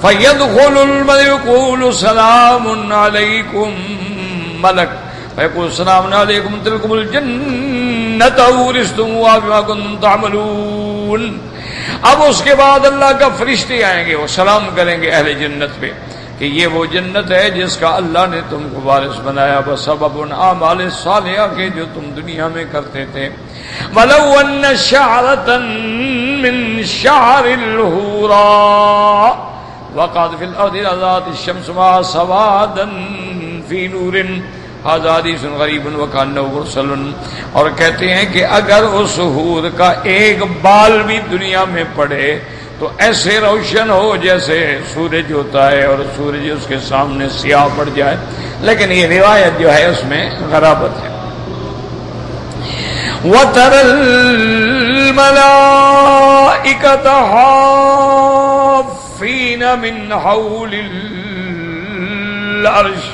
A: فيدخل الملك يقول سلام عليكم ملك فيقول السلام عليكم تلكم الجنة ورثتموها بما كنتم تعملون۔ اب اس کے بعد اللہ کا فرشتے آئیں گے، وہ سلام کریں گے اہل جنت پہ کہ یہ وہ جنت ہے جس کا اللہ نے تم کو وارث بنایا۔ بس سبب ان اعمال صالحہ کے جو تم دنیا میں کرتے تھے۔ ولو ان شعرة من شعر الهورا وقعت في الارض ذات الشمس مع سوادا في نور. آزادی سن غریب وسلم اور کہتے ہیں کہ اگر اس حور کا ایک بال بھی دنیا میں پڑے تو ایسے روشن ہو جیسے سورج ہوتا ہے اور سورج اس کے سامنے سیاہ پڑ جائے. لیکن یہ روایت جو ہے اس میں غرابت ہے. وَتَرَ مِنْ حَوْلِ الْعَرْشِ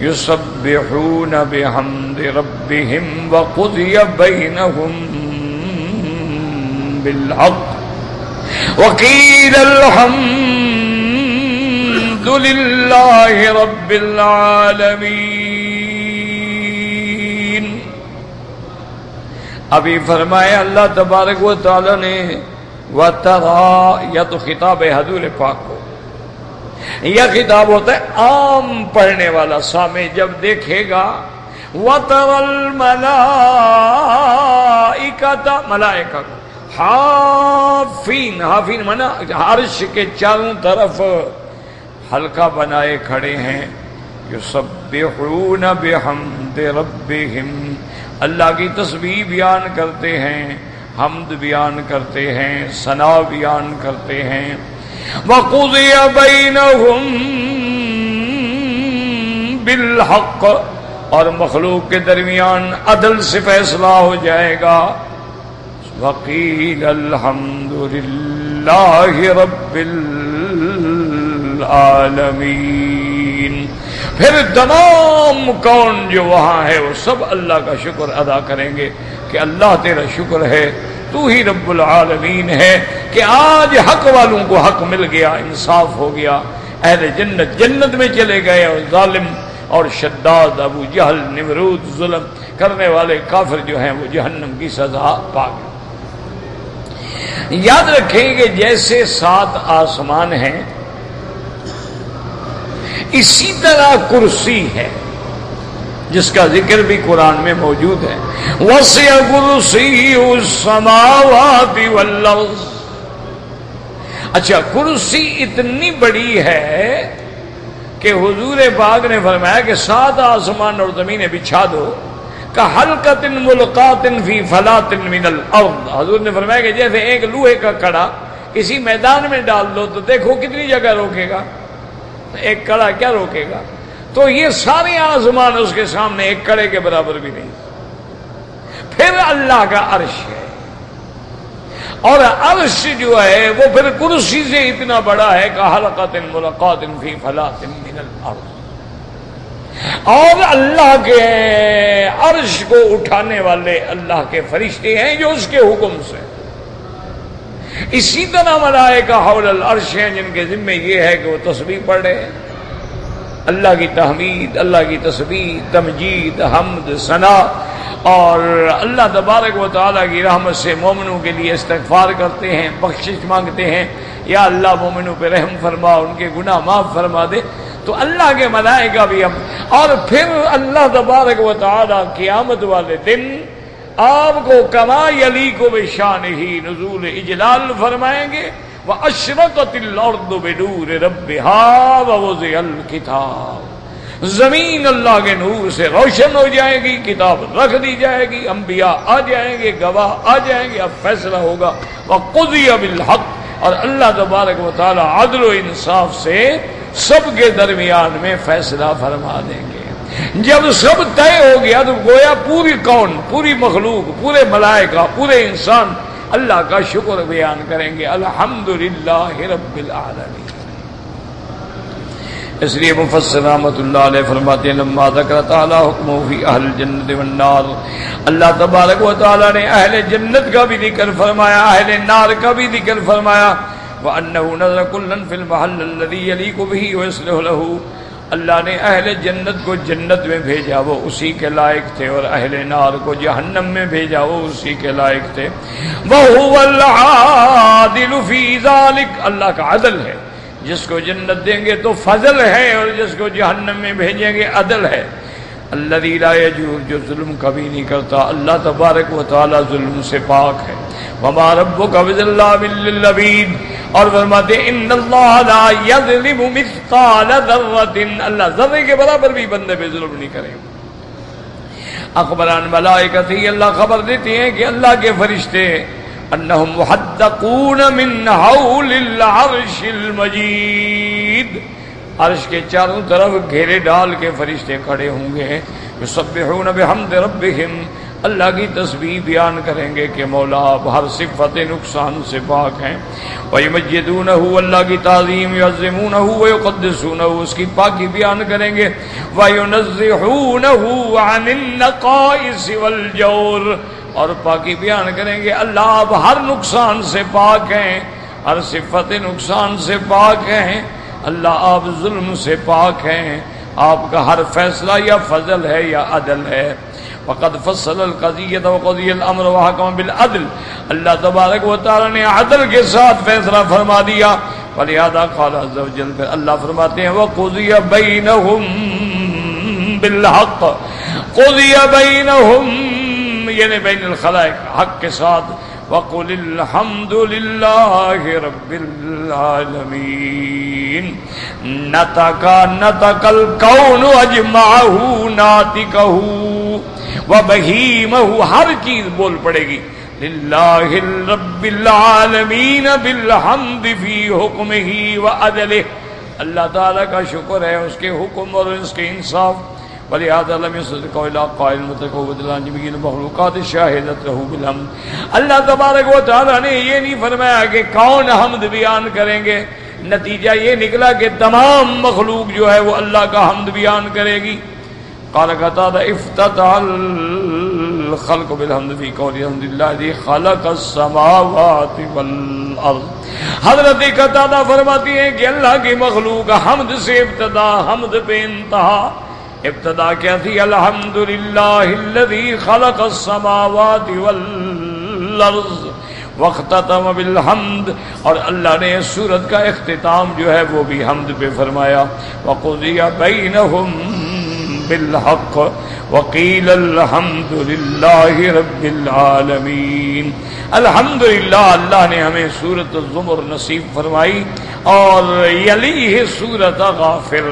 A: يسبحون بحمد ربهم وقضي بينهم بالحق. وقيل الحمد لله رب العالمين. ابھی فرمایا اللہ تبارک و تعالی نے وَتَرَا یا تو خطاب حضور پاک کو یہ خطاب ہوتا ہے عام پڑھنے والا سامع جب دیکھے گا وہ ترل ملا ملائکا حافین حافین منا ہرش کے چاروں طرف ہلکا بنائے کھڑے ہیں۔ جو سب بے بحمد ربہم اللہ کی تصویر بیان کرتے ہیں۔ حمد بیان کرتے ہیں، ثنا بیان کرتے ہیں۔ وقضی بینہم بالحق، اور مخلوق کے درمیان عدل سے فیصلہ ہو جائے گا۔ وقیل الحمد للہ رب العالمین پھر تمام کون جو وہاں ہے، وہ سب اللہ کا شکر ادا کریں گے۔ کہ اللہ تیرا شکر ہے، تو ہی رب العالمین ہے کہ آج حق والوں کو حق مل گیا، انصاف ہو گیا۔ اہل جنت جنت میں چلے گئے اور ظالم اور شداد، ابو جہل، نمرود، ظلم کرنے والے کافر جو ہیں، وہ جہنم کی سزا پا گئے۔ یاد رکھیں کہ جیسے سات آسمان ہیں، اسی طرح کرسی ہے۔ جس کا ذکر بھی قرآن میں موجود ہے۔ وسیع کرسی السماوات والارض اچھا کرسی اتنی بڑی ہے کہ حضور باغ نے فرمایا کہ سات آسمان اور زمینیں بچھا دو۔ کہ حلقت ملقات فی فلاط من الارض حضور نے فرمایا کہ جیسے ایک لوہے کا کڑا کسی میدان میں ڈال دو تو دیکھو کتنی جگہ روکے گا۔ ایک کڑا کیا روکے گا؟ تو یہ سارے آزمان اس کے سامنے ایک کڑے کے برابر بھی نہیں۔ پھر اللہ کا عرش ہے۔ اور عرش جو ہے وہ پھر کرسی سے اتنا بڑا ہے کہ حلقات ملاقات فی فلاط من الارض۔ اور اللہ کے عرش کو اٹھانے والے اللہ کے فرشتے ہیں جو اس کے حکم سے۔ اسی طرح ملائکہ حول العرش ہیں جن کے ذمے یہ ہے کہ وہ تسبیح پڑھ رہے ہیں۔ اللہ کی تحمید، اللہ کی تصویر تمجید، حمد، ثنا، اور اللہ تبارک و تعالیٰ کی رحمت سے مومنوں کے لیے استغفار کرتے ہیں، بخشش مانگتے ہیں۔ یا اللہ مومنوں پہ رحم فرما، ان کے گناہ معاف فرما دے۔ تو اللہ کے ملائکہ بھی ہم، اور پھر اللہ تبارک و تعالیٰ قیامت والے دن آپ کو کما علی کو بے شان ہی نزول اجلال فرمائیں گے۔ وہ اشرت بدور رب الکتاب زمین اللہ کے نور سے روشن ہو جائے گی، کتاب رکھ دی جائے گی، انبیاء آ جائیں گے، گواہ آ جائیں گے، اب فیصلہ ہوگا۔ وہ قدی اب اور اللہ تبارک و تعالی عدل و انصاف سے سب کے درمیان میں فیصلہ فرما دیں گے۔ جب سب طے ہو گیا تو گویا پوری کون، پوری مخلوق، پورے ملائکہ، پورے انسان اللہ کا شکر بیان کریں گے الحمد رب العالمین۔ اس لیے مفسر رحمت اللہ علیہ فرماتے ہیں، لما ذکر تعالی حکم فی اہل جنت والنار۔ اللہ تبارک و تعالی نے اہل جنت کا بھی ذکر فرمایا، اہل نار کا بھی ذکر فرمایا۔ وانه نظر كلا في المحل الذي يليق به ويصلح له۔ اللہ نے اہل جنت کو جنت میں بھیجا، وہ اسی کے لائق تھے اور اہل نار کو جہنم میں بھیجا، وہ اسی کے لائق تھے۔ اللہ کا عدل ہے۔ جس کو جنت دیں گے تو فضل ہے اور جس کو جہنم میں بھیجیں گے عدل ہے۔ اللہ جو ظلم کبھی نہیں کرتا۔ اللہ تبارک و تعالی ظلم سے پاک ہے۔ وما ربك بالله للعبيد اور فرماتے ان اللہ لا یظلم مثقال ذرہ اللہ ذرے کے برابر بھی بندے پہ ظلم نہیں کرے اخبران ملائکتی اللہ خبر دیتی ہیں کہ اللہ کے فرشتے انہم محدقون من حول العرش المجید۔ عرش کے چاروں طرف گھیرے ڈال کے فرشتے کھڑے ہوں گے۔ یسبحون بحمد ربہم۔ اللہ کی تصویر بیان کریں گے کہ مولا آپ ہر صفت نقصان سے پاک ہیں۔ وہی مسجدون اللہ کی تعظیم یزمون قدسون اس کی پاکی بیان کریں گے۔ والجور، اور پاکی بیان کریں گے۔ اللہ آپ ہر نقصان سے پاک ہیں، ہر صفت نقصان سے پاک ہیں۔ اللہ آپ ظلم سے پاک ہیں۔ آپ کا ہر فیصلہ یا فضل ہے یا عدل ہے۔ فقد فصل القضیت وقضی الامر وحکم بالعدل. اللہ تبارک و تعالی نے عدل کے ساتھ فیصلہ فرما دیا. فلہذا قال عز وجل پھر اللہ فرماتے ہیں وقضی بینہم بالحق. قضی بینہم یعنی بین الخلائق، حق کے ساتھ. وقل الحمد للہ رب العالمین. نتکا نتکل کون اجمعہو ناتکہو وہ وبہیمہ ہر چیز بول پڑے گی۔ للہ رب العالمین بالحمد فی حکمہ وعدلہ اللہ تعالیٰ کا شکر ہے اس کے حکم اور اس کے انصاف۔ ولهذا لم يصدق الا قائل متقود جميع المخلوقات شاهدت له بالحمد۔ اللہ تبارک و تعالی نے یہ نہیں فرمایا کہ کون حمد بیان کریں گے۔ نتیجہ یہ نکلا کہ تمام مخلوق جو ہے وہ اللہ کا حمد بیان کرے گی۔ قال قتادہ افتتح الخلق بالحمد في قول الحمد لله الذي خلق السماوات والارض حضرت قتادہ فرماتی ہیں کہ اللہ کی مخلوق حمد سے ابتدا، حمد پہ انتہا۔ ابتدا کیا تھی؟ الحمد للہ خلق السماوات والارض وختتم بالحمد۔ اور اللہ نے سورت کا اختتام جو ہے وہ بھی حمد پہ فرمایا۔ وقضی بینہم بالحق وقيل الحمد للہ رب العالمین الحمد اللہ نے ہمیں سورت الزمر نصیب فرمائی اور یلیہ سورت غافر،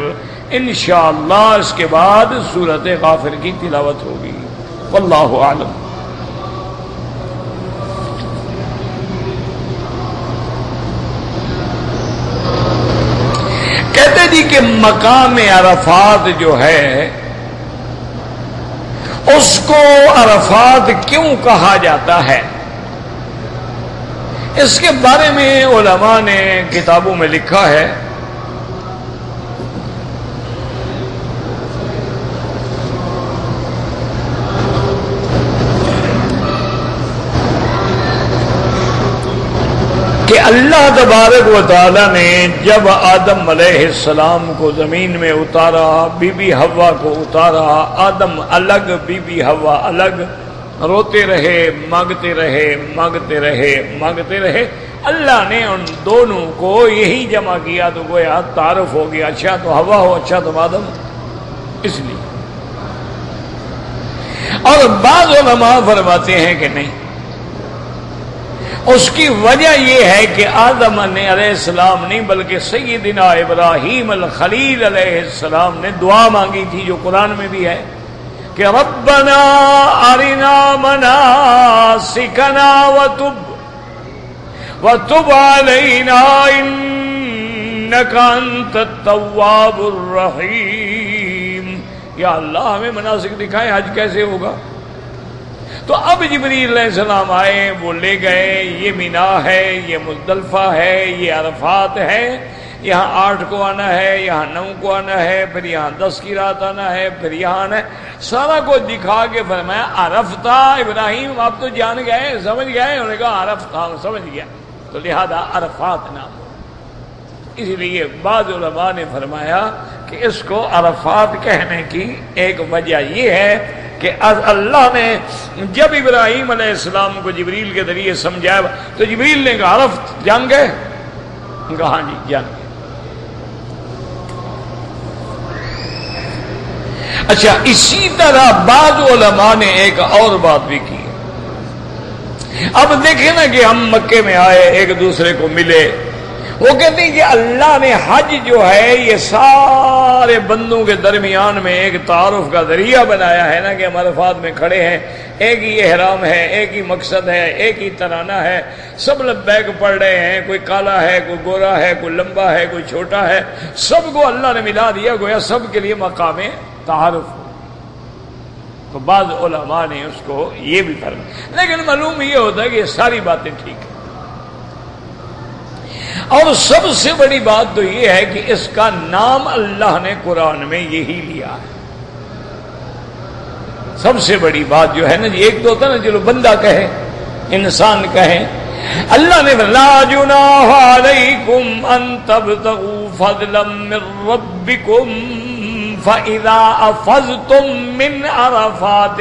A: انشاءاللہ اس کے بعد صورت غافر کی تلاوت ہوگی، واللہ عالم کہتے جی کہ مقام عرفات جو ہے، اس کو عرفات کیوں کہا جاتا ہے؟ اس کے بارے میں علماء نے کتابوں میں لکھا ہے اللہ تبارک و تعالی نے جب آدم علیہ السلام کو زمین میں اتارا، بی بی ہوا کو اتارا، آدم الگ، بی بی ہوا الگ، روتے رہے، مانگتے رہے مانگتے رہے مانگتے رہے، اللہ نے ان دونوں کو یہی جمع کیا تو گویا تعارف ہو گیا اچھا تو ہوا ہو اچھا تو آدم، اس لیے۔ اور بعض علماء فرماتے ہیں کہ نہیں اس کی وجہ یہ ہے کہ آدم نے علیہ السلام نہیں بلکہ سیدنا ابراہیم الخلیل علیہ السلام نے دعا مانگی تھی جو قرآن میں بھی ہے کہ ربنا ارنا منا سکھنا و تب و تب علینا انت التواب الرحیم۔ یا اللہ ہمیں مناسک دکھائے، حج کیسے ہوگا؟ تو اب جبریل علیہ السلام آئے وہ لے گئے، یہ مینا ہے، یہ مزدلفہ ہے، یہ عرفات ہے، یہاں آٹھ کو آنا ہے، یہاں نو کو آنا ہے، پھر یہاں دس کی رات آنا ہے، پھر یہاں آنا ہے۔ سارا کو دکھا کے فرمایا عرف تھا ابراہیم، آپ تو جان گئے، سمجھ گئے؟ انہوں نے کہا عرف تھا سمجھ گیا تو لہذا عرفات نام۔ اس لیے بعض علماء نے فرمایا کہ اس کو عرفات کہنے کی ایک وجہ یہ ہے کہ اللہ نے جب ابراہیم علیہ السلام کو جبریل کے ذریعے سمجھایا، تو جبریل نے کہا، عرف جان گئے کہا ہاں جی جان گئے اچھا اسی طرح بعض علماء نے ایک اور بات بھی کی۔ اب دیکھیں نا کہ ہم مکے میں آئے، ایک دوسرے کو ملے۔ وہ کہتے ہیں کہ اللہ نے حج جو ہے یہ سارے بندوں کے درمیان میں ایک تعارف کا ذریعہ بنایا ہے نا کہ ہم عرفات میں کھڑے ہیں، ایک ہی احرام ہے، ایک ہی مقصد ہے، ایک ہی ترانہ ہے، سب بیگ پڑھ رہے ہیں، کوئی کالا ہے، کوئی گورا ہے، کوئی لمبا ہے، کوئی چھوٹا ہے، سب کو اللہ نے ملا دیا، گویا سب کے لیے مقام تعارف تو بعض علماء نے اس کو یہ بھی فرق لیکن معلوم یہ ہوتا ہے کہ یہ ساری باتیں ٹھیک ہیں۔ اور سب سے بڑی بات تو یہ ہے کہ اس کا نام اللہ نے قرآن میں یہی لیا ہے۔ سب سے بڑی بات جو ہے نا جی ایک تو ہوتا نا چلو بندہ کہے، انسان کہے، اللہ نے لا جناح علیکم ان تبتغوا فضلا من ربکم فاذا افضتم من عرفات۔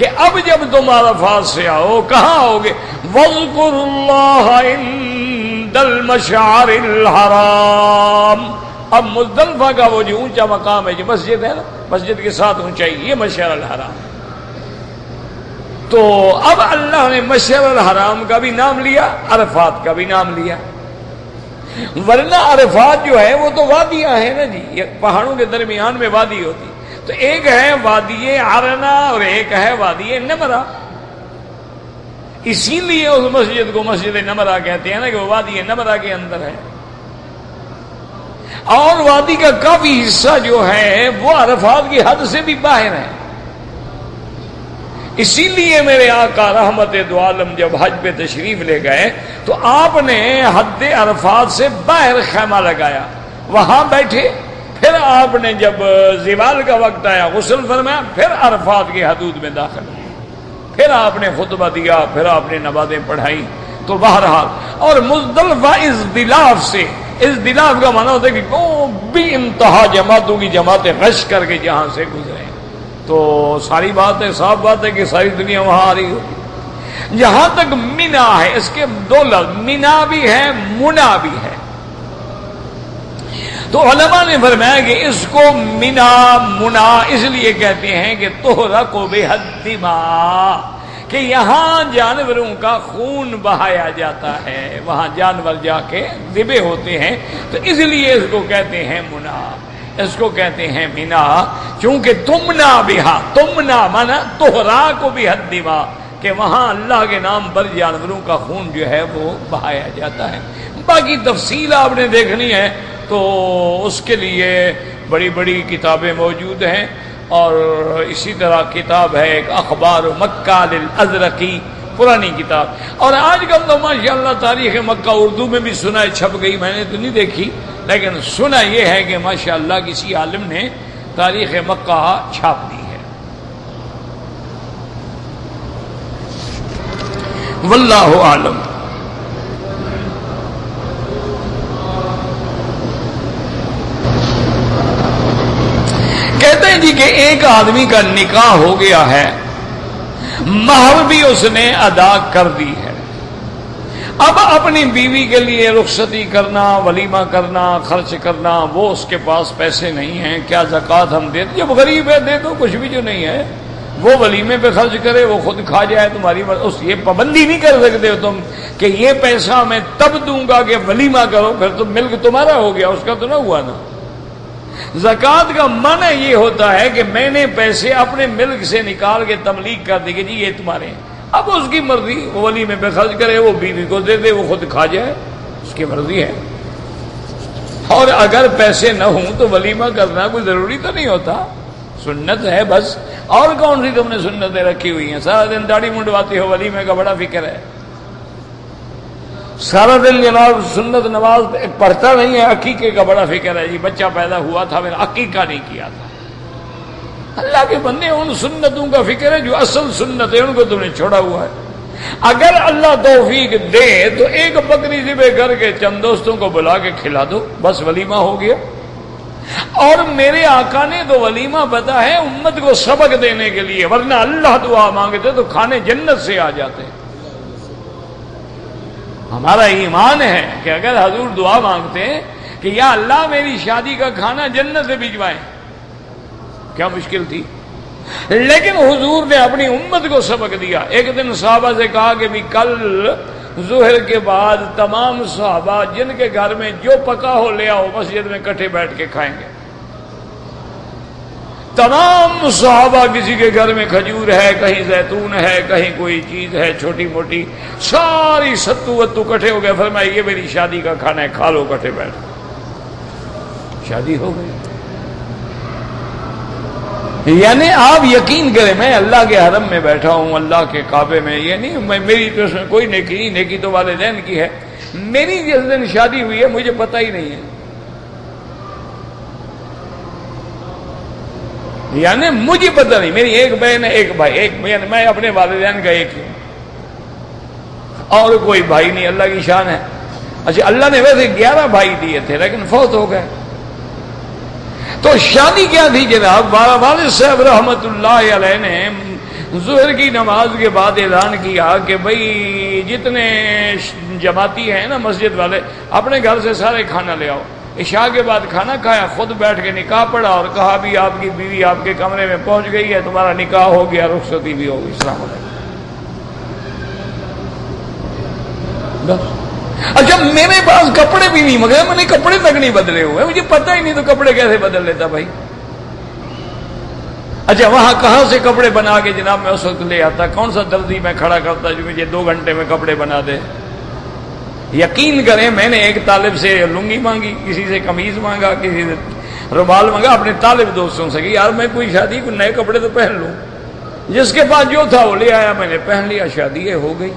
A: کہ اب جب تم عرفات سے آؤ کہاں آؤ گے وزقر اللہ عند المشعر الحرام۔ اب مزدلفہ کا وہ جو اونچا مقام ہے، جو مسجد ہے نا، مسجد کے ساتھ اونچائی، یہ مشعر الحرام۔ تو اب اللہ نے مشعر الحرام کا بھی نام لیا، عرفات کا بھی نام لیا۔ ورنہ عرفات جو ہے، وہ تو وادیاں ہیں نا جی یہ پہاڑوں کے درمیان میں وادی ہوتی۔ تو ایک ہے وادی آرنا اور ایک ہے وادی نمرا اسی لیے اس مسجد کو مسجد نمرا کہتے ہیں نا کہ وہ وادی نمرا کے اندر ہے۔ اور وادی کا کافی حصہ جو ہے وہ عرفات کی حد سے بھی باہر ہے۔ اسی لیے میرے آقا رحمت دو عالم جب حج پہ تشریف لے گئے تو آپ نے حد عرفات سے باہر خیمہ لگایا۔ وہاں بیٹھے۔ پھر آپ نے جب زیوال کا وقت آیا، غسل فرمایا، پھر عرفات کی حدود میں داخل پھر آپ نے خطبہ دیا، پھر آپ نے نمازیں پڑھائی تو بہرحال، اور مزدلفہ اس دلاف سے، اس دلاف کا مانا ہوتا ہے کہ بھی انتہا جماعتوں کی جماعتیں رش کر کے جہاں سے گزرے۔ تو ساری بات ہے، صاف بات ہے کہ ساری دنیا وہاں آ رہی ہوگی۔ جہاں تک مینا ہے، اس کے دو لفظ، مینا بھی ہے، منا بھی ہے۔ تو علماء نے فرمایا کہ اس کو منا منا اس لیے کہتے ہیں کہ توہرا کو بے حد کہ یہاں جانوروں کا خون بہایا جاتا ہے، وہاں جانور جا کے دبے ہوتے ہیں، تو اس لیے اس کو کہتے ہیں منا، اس کو کہتے ہیں مینا کیونکہ تم نہ بہا تم نہ مانا توہرا کو بھی حد دیوا کہ وہاں اللہ کے نام پر جانوروں کا خون جو ہے وہ بہایا جاتا ہے۔ باقی تفصیل آپ نے دیکھنی ہے تو اس کے لیے بڑی بڑی کتابیں موجود ہیں اور اسی طرح کتاب ہے ایک اخبار مکہ ازرقی پرانی کتاب۔ اور آج کل تو ماشاء اللہ تاریخ مکہ اردو میں بھی سنا ہے چھپ گئی، میں نے تو نہیں دیکھی، لیکن سنا یہ ہے کہ ماشاء اللہ کسی عالم نے تاریخ مکہ چھاپ دی ہے۔ واللہ عالم۔ کہتے ہیں جی کہ ایک آدمی کا نکاح ہو گیا ہے، مہر بھی اس نے ادا کر دی ہے۔ اب اپنی بیوی کے لیے رخصتی کرنا، ولیمہ کرنا، خرچ کرنا، وہ اس کے پاس پیسے نہیں ہیں، کیا زکات ہم دے جب غریب ہے، دے دو، کچھ بھی جو نہیں ہے۔ وہ ولیمے پہ خرچ کرے، وہ خود کھا جائے، تمہاری اس یہ پابندی نہیں کر سکتے ہو تم کہ یہ پیسہ میں تب دوں گا کہ ولیمہ کرو، پھر تو ملک تمہارا ہو گیا، اس کا تو نہ ہوا نا۔ زکات کا من یہ ہوتا ہے کہ میں نے پیسے اپنے ملک سے نکال کے تملیغ کر دی کہ جی یہ تمہارے ہیں۔ اب اس کی مرضی وہ ولیمے پہ خرچ کرے، وہ بیوی کو دے دے، وہ خود کھا جائے، اس کی مرضی ہے۔ اور اگر پیسے نہ ہوں تو ولیمہ کرنا کوئی ضروری تو نہیں ہوتا۔ سنت ہے بس۔ اور کون سی تم نے سنتیں رکھی ہوئی ہیں؟ سارا دن داڑھی منڈواتی ہو ولیمے کا بڑا فکر ہے۔ سارا دن جناب سنت نواز پڑھتا نہیں ہے، عقیقے کا بڑا فکر ہے جی بچہ پیدا ہوا تھا، میرا عقیقہ نہیں کیا تھا۔ اللہ کے بندے ان سنتوں کا فکر ہے جو اصل سنت ہے، ان کو تم نے چھوڑا ہوا ہے۔ اگر اللہ توفیق دے تو ایک بکری ذبح کر کے چند دوستوں کو بلا کے کھلا دو، بس ولیمہ ہو گیا۔ اور میرے آقا نے تو ولیمہ پتا ہے، امت کو سبق دینے کے لیے، ورنہ اللہ دعا مانگتے تو کھانے جنت سے آ جاتے۔ ہمارا ایمان ہے کہ اگر حضور دعا مانگتے ہیں کہ یا اللہ میری شادی کا کھانا جنت سے بھجوائے۔ کیا مشکل تھی؟ لیکن حضور نے اپنی امت کو سبق دیا۔ ایک دن صحابہ سے کہا کہ بھی کل ظہر کے بعد تمام صحابہ جن کے گھر میں جو پکا ہو لے آؤ، مسجد میں کٹھے بیٹھ کے کھائیں گے۔ تمام صحابہ کسی کے گھر میں کھجور ہے، کہیں زیتون ہے، کہیں کوئی چیز ہے، چھوٹی موٹی، ساری ستو وتو کٹھے ہو گئے۔ پھر یہ میری شادی کا کھانا ہے، کھا لو، کٹھے بیٹھ۔ شادی ہو گئی۔ یعنی آپ یقین کریں، میں اللہ کے حرم میں بیٹھا ہوں، اللہ کے کعبے میں یہ نہیں میں میری تو اس میں کوئی نیکی نہیں، نیکی تو والدین کی ہے۔ میری جس دن شادی ہوئی ہے، مجھے پتہ ہی نہیں ہے۔ یعنی مجھے پتہ نہیں، میری ایک بہن ہے، ایک بھائی، ایک یعنی میں اپنے والدین کا ایک ہوں۔ اور کوئی بھائی نہیں، اللہ کی شان ہے۔ اچھا اللہ نے ویسے گیارہ بھائی دیے تھے، لیکن فوت ہو گئے۔ تو شادی کیا تھی جناب؟ والد صاحب رحمت اللہ علیہ نے ظہر کی نماز کے بعد اعلان کیا کہ بھائی، جتنے جماعتی ہیں نا مسجد والے، اپنے گھر سے سارے کھانا لے آؤ۔ عشاء کے بعد کھانا کھایا، خود بیٹھ کے نکاح پڑا اور کہا بھی آپ کی بیوی آپ کے کمرے میں پہنچ گئی ہے، تمہارا نکاح ہو گیا، رخصتی بھی ہوگی۔ السلام علیکم۔ اچھا میرے پاس کپڑے بھی نہیں، مگر میں نے کپڑے تک نہیں بدلے ہوئے، مجھے پتہ ہی نہیں تو کپڑے کیسے بدل لیتا بھائی۔ اچھا وہاں کہاں سے کپڑے بنا کے جناب میں اس وقت لے آتا؟ کون سا دردی میں کھڑا کرتا جو مجھے دو گھنٹے میں کپڑے بنا دے؟ یقین کریں میں نے ایک طالب سے لنگی مانگی، کسی سے کمیز مانگا، کسی سے رومال مانگا، اپنے طالب دوستوں سے کہ یار میں کوئی شادی کو نئے کپڑے تو پہن لوں۔ جس کے پاس جو تھا وہ لے آیا، میں نے پہن لیا، شادی ہو گئی۔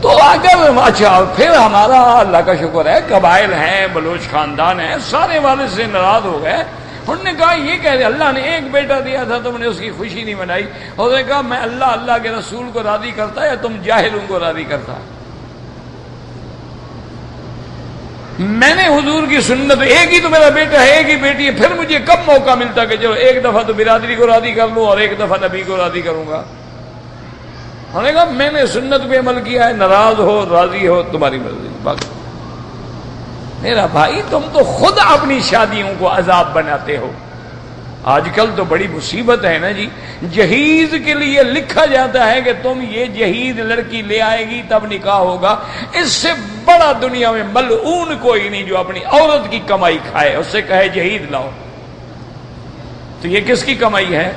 A: تو اگر اچھا پھر ہمارا اللہ کا شکر ہے، قبائل ہیں، بلوچ خاندان ہیں، سارے والے سے ناراض ہو گئے۔ انہوں نے کہا، یہ کہہ رہے اللہ نے ایک بیٹا دیا تھا، تم نے اس کی خوشی نہیں منائی۔ اور نے کہا، میں اللہ اللہ کے رسول کو راضی کرتا یا تم جاہلوں کو راضی کرتا؟ میں نے حضور کی سنت، ایک ہی تو میرا بیٹا ہے، ایک ہی بیٹی ہے، پھر مجھے کب موقع ملتا کہ چلو، ایک دفعہ تو برادری کو راضی کر لوں اور ایک دفعہ نبی کو راضی کروں گا؟ انہوں نے کہا، میں نے سنت پہ عمل کیا ہے، ناراض ہو، راضی ہو، تمہاری مرضی باقی میرا بھائی، تم تو خود اپنی شادیوں کو عذاب بناتے ہو۔ آج کل تو بڑی مصیبت ہے نا جی۔ جہیز کے لیے لکھا جاتا ہے کہ تم یہ جہیز لڑکی لے آئے گی، تب نکاح ہوگا۔ اس سے بڑا دنیا میں ملعون کوئی نہیں جو اپنی عورت کی کمائی کھائے، اس سے کہے جہیز لاؤ۔ تو یہ کس کی کمائی ہے؟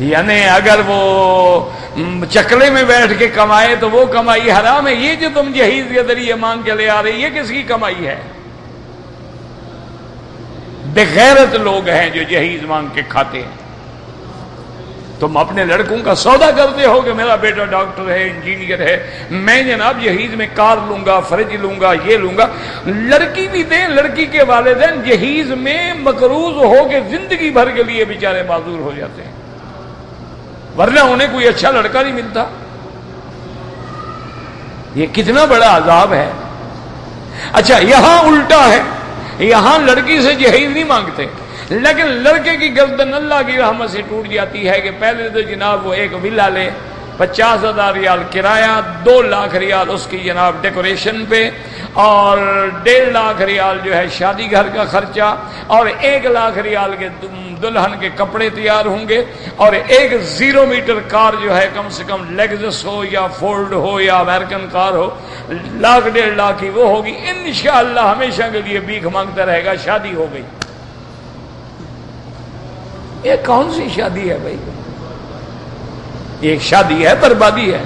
A: یعنی اگر وہ چکلے میں بیٹھ کے کمائے تو وہ کمائی حرام ہے۔ یہ جو تم جہیز کے ذریعے مانگ کے لے آ رہی یہ کس کی کمائی ہے؟ بغیرت لوگ ہیں جو جہیز مانگ کے کھاتے ہیں۔ تم اپنے لڑکوں کا سودا کرتے ہو کہ میرا بیٹا ڈاکٹر ہے، انجینئر ہے، میں جناب جہیز میں کار لوں گا فریج لوں گا، یہ لوں گا۔ لڑکی بھی دیں، لڑکی کے والدین جہیز میں مقروض ہو کے زندگی بھر کے لیے بیچارے معذور ہو جاتے ہیں۔ ورنہ انہیں کوئی اچھا لڑکا نہیں ملتا۔ یہ کتنا بڑا عذاب ہے۔ اچھا یہاں الٹا ہے۔ یہاں لڑکی سے جہیز نہیں مانگتے۔ لیکن لڑکے کی گردن اللہ کی رحمت سے ٹوٹ جاتی ہے کہ پہلے تو جناب وہ ایک ولا لے۔ پچاس ہزار ریال کرایہ، دو لاکھ ریال اس کی جناب ڈیکوریشن پہ، اور ڈیڑھ لاکھ ریال جو ہے شادی گھر کا خرچہ، اور ایک لاکھ ریال کے دلہن کے کپڑے تیار ہوں گے، اور ایک زیرو میٹر کار جو ہے کم سے کم لیگزس ہو یا فورڈ ہو یا امریکن کار ہو، لاکھ ڈیڑھ لاکھ کی وہ ہوگی۔ انشاءاللہ ہمیشہ کے لیے بیک مانگتا رہے گا، شادی ہو گئی۔ یہ کون سی شادی ہے بھائی؟ ایک شادی ہے بربادی ہے۔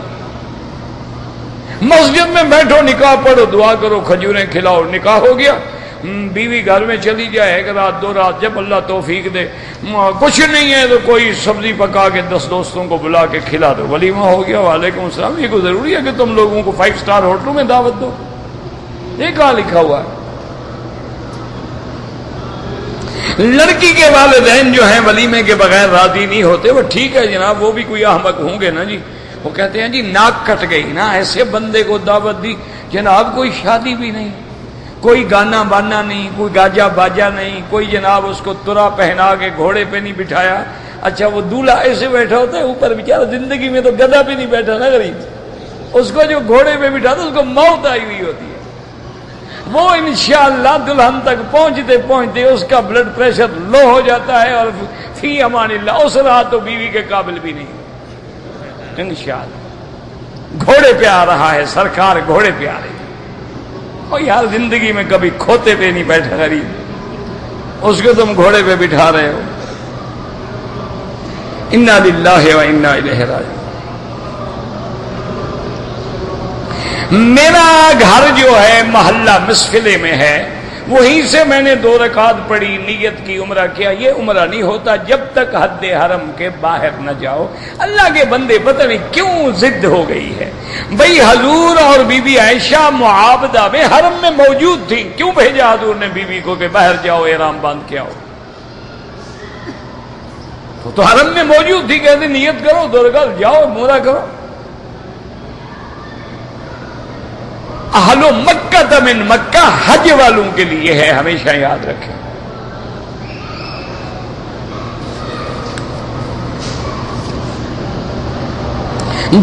A: مسجد میں بیٹھو، نکاح پڑھو، دعا کرو، کھجوریں کھلاؤ، نکاح ہو گیا۔ بیوی گھر میں چلی جائے، ایک رات، دو رات، جب اللہ توفیق دے۔ کچھ نہیں ہے تو کوئی سبزی پکا کے دس دوستوں کو بلا کے کھلا دو۔ ولیمہ ہو گیا، وعلیکم السلام۔ یہ کو ضروری ہے کہ تم لوگوں کو فائیو سٹار ہوٹلوں میں دعوت دو۔ یہ کہاں لکھا ہوا ہے؟ لڑکی کے والدین جو ہیں ولیمے کے بغیر راضی نہیں ہوتے، وہ ٹھیک ہے جناب، وہ بھی کوئی احمد ہوں گے نا جی؟ وہ کہتے ہیں جی ناک کٹ گئی نا، ایسے بندے کو دعوت دی، جناب، کوئی شادی بھی نہیں، کوئی گانا بانا نہیں، کوئی گاجا باجا نہیں، کوئی جناب اس کو ترا پہنا کے گھوڑے پہ نہیں بٹھایا۔ اچھا وہ دولہا ایسے بیٹھا ہوتا ہے، اوپر بیچارہ زندگی میں تو گدا پہ نہیں بیٹھا نا غریب۔ اس کو جو گھوڑے پہ بٹھا اس کو موت آئی ہوئی ہوتی۔ ہے وہ انشاءاللہ دلہن تک پہنچتے پہنچتے اس کا بلڈ پریشر لو ہو جاتا ہے اور فی امان اللہ، اس رات تو بیوی کے قابل بھی نہیں۔ انشاءاللہ۔ گھوڑے پہ آ رہا ہے، سرکار گھوڑے پہ آ رہی یار زندگی میں کبھی کھوتے پہ نہیں بیٹھا غریب۔ اس کو تم گھوڑے پہ بٹھا رہے ہو۔ انا للہ و انا راج میرا گھر جو ہے، محلہ مسفلے میں ہے، وہیں سے میں نے دو رکعت پڑھی، نیت کی، عمرہ کیا۔ یہ عمرہ نہیں ہوتا جب تک حد حرم کے باہر نہ جاؤ۔ اللہ کے بندے پتہ نہیں کیوں ضد ہو گئی ہے۔ بھائی حضور اور بی بی عائشہ معابدہ میں حرم میں موجود تھی کیوں بھیجا حضور نے بی بی کو کہ باہر جاؤ، احرام باندھ کے آؤ؟ تو حرم میں موجود تھی، کہتے نیت کرو، دو رکعت جاؤ مورا کرو۔ اہل مکہ تمن مکہ حج والوں کے لیے ہے، ہمیشہ یاد رکھیں۔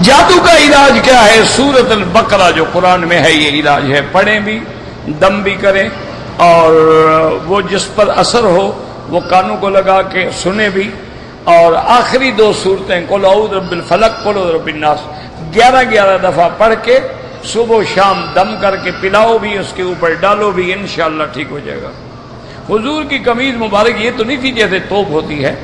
A: جادو کا علاج کیا ہے؟ سورت البقرہ جو قرآن میں ہے، یہ علاج ہے۔ پڑھیں بھی، دم بھی کریں اور وہ جس پر اثر ہو، وہ کانوں کو لگا کے سنے بھی۔ اور آخری دو صورتیں کو رب الفلق کو رب الناس۔ گیارہ گیارہ دفعہ پڑھ کے صبح و شام دم کر کے پلاؤ بھی، اس کے اوپر ڈالو بھی، انشاءاللہ ٹھیک ہو جائے گا۔ حضور کی کمیز مبارک یہ تو نہیں تھی جیسے توپ ہوتی ہے،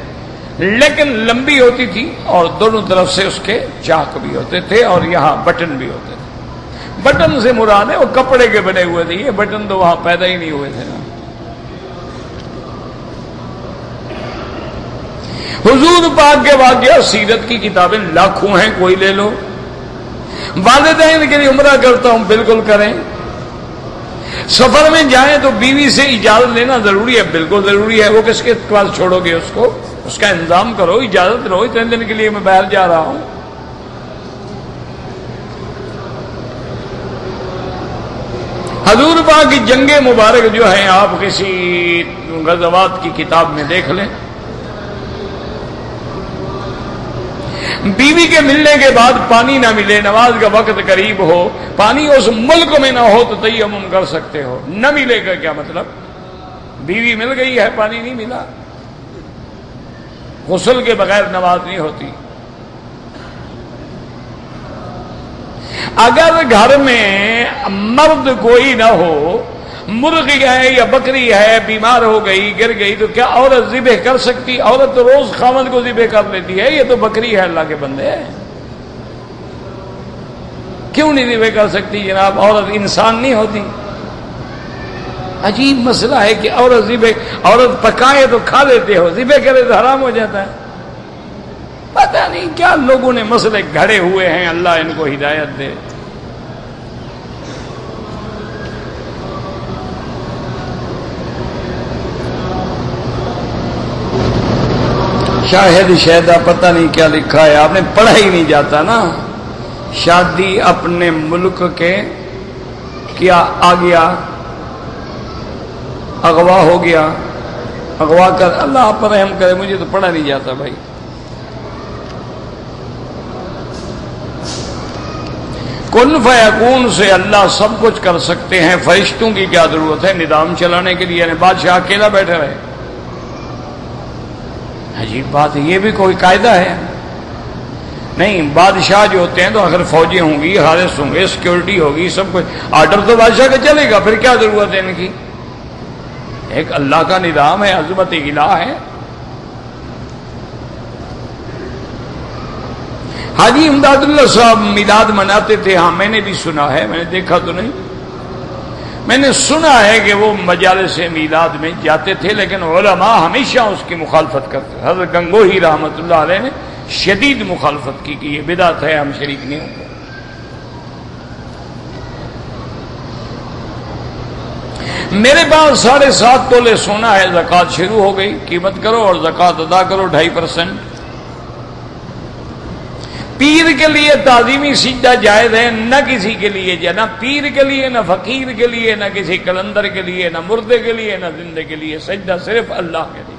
A: لیکن لمبی ہوتی تھی اور دونوں طرف سے اس کے چاک بھی ہوتے تھے اور یہاں بٹن بھی ہوتے تھے۔ بٹن سے مراد ہے، وہ کپڑے کے بنے ہوئے تھے، یہ بٹن تو وہاں پیدا ہی نہیں ہوئے تھے۔ نا حضور پاک کے واقعہ سیرت کی کتابیں لاکھوں ہیں، کوئی لے لو۔ والدین کے لیے عمرہ کرتا ہوں، بالکل کریں۔ سفر میں جائیں تو بیوی سے اجازت لینا ضروری ہے، بالکل ضروری ہے۔ وہ کس کے پاس چھوڑو گے اس کو؟ اس کا انتظام کرو، اجازت لو اتنے دن کے لیے میں باہر جا رہا ہوں۔ حضور با کی جنگ مبارک جو ہے آپ کسی غزوات کی کتاب میں دیکھ لیں۔ بیوی کے ملنے کے بعد پانی نہ ملے، نماز کا وقت قریب ہو، پانی اس ملک میں نہ ہو تو تیمم کر سکتے ہو۔ نہ ملے گا کیا مطلب؟ بیوی مل گئی ہے، پانی نہیں ملا۔ غسل کے بغیر نماز نہیں ہوتی۔ اگر گھر میں مرد کوئی نہ ہو مرغی ہے یا بکری ہے، بیمار ہو گئی، گر گئی، تو کیا عورت ذبح کر سکتی؟ عورت تو روز خامد کو ذبح کر لیتی ہے، یہ تو بکری ہے، اللہ کے بندے۔ کیوں نہیں ذبح کر سکتی جناب؟ عورت انسان نہیں ہوتی۔ عجیب مسئلہ ہے کہ عورت ذبح، عورت پکائے تو کھا لیتے ہو، ذبح کرے تو حرام ہو جاتا ہے۔ پتہ نہیں کیا لوگوں نے مسئلے گھڑے ہوئے ہیں، اللہ ان کو ہدایت دے۔ شاہد شہدہ پتہ نہیں کیا لکھا ہے، آپ نے پڑھا ہی نہیں جاتا نا۔ شادی اپنے ملک کے کیا آ گیا، اغوا ہو گیا۔ اغوا کر اللہ آپ پر رحم کرے، مجھے تو پڑھا نہیں جاتا بھائی۔ کن فیکون سے اللہ سب کچھ کر سکتے ہیں، فرشتوں کی کیا ضرورت ہے؟ نظام چلانے کے لیے یعنی بادشاہ اکیلا بیٹھے رہے۔ عجیب بات یہ بھی کوئی قاعدہ ہے۔ نہیں، بادشاہ جو ہوتے ہیں تو اگر فوجیں ہوں گی، حارث ہوں گے سیکورٹی ہوگی، سب کچھ آرڈر تو بادشاہ کا چلے گا، پھر کیا ضرورت ہے ان کی؟ ایک اللہ کا نظام ہے، عظمت الہ ہے۔ حاجی امداد اللہ صاحب میلاد مناتے تھے ہاں میں نے بھی سنا ہے، میں نے دیکھا تو نہیں۔ میں نے سنا ہے کہ وہ مجالس میلاد میں جاتے تھے، لیکن علماء ہمیشہ اس کی مخالفت کرتے حضرت گنگو ہی رحمت اللہ علیہ نے شدید مخالفت کی کہ یہ بدعت ہے، ہم شریک نہیں ہوں۔ گے میرے پاس ساڑھے سات تولے سونا ہے زکات شروع ہو گئی۔ قیمت کرو اور زکات ادا کرو، ڈھائی پرسینٹ پیر کے لیے تعظیمی سیدھا جائز ہے، نہ کسی کے لیے نہ پیر کے لیے، نہ فقیر کے لیے، نہ کسی کلندر کے لیے، نہ مردے کے لیے، نہ زندے کے لیے۔ سجدہ صرف اللہ کے لیے۔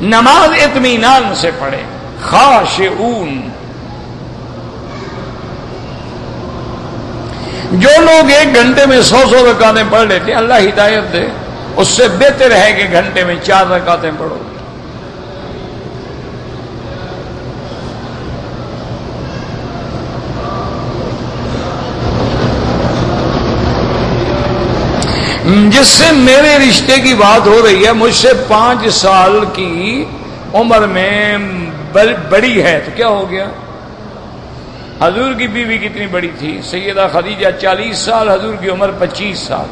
A: نماز اطمینان سے پڑھے خاص اون جو لوگ ایک گھنٹے میں سو سو رکاتیں پڑھ لیتے اللہ ہدایت دے، اس سے بہتر ہے کہ گھنٹے میں چار رکاتیں پڑھو۔ جس سے میرے رشتے کی بات ہو رہی ہے، مجھ سے پانچ سال کی عمر میں بڑی ہے، تو کیا ہو گیا؟ حضور کی بیوی کتنی بڑی تھی؟ سیدہ خدیجہ چالیس سال، حضور کی عمر پچیس سال۔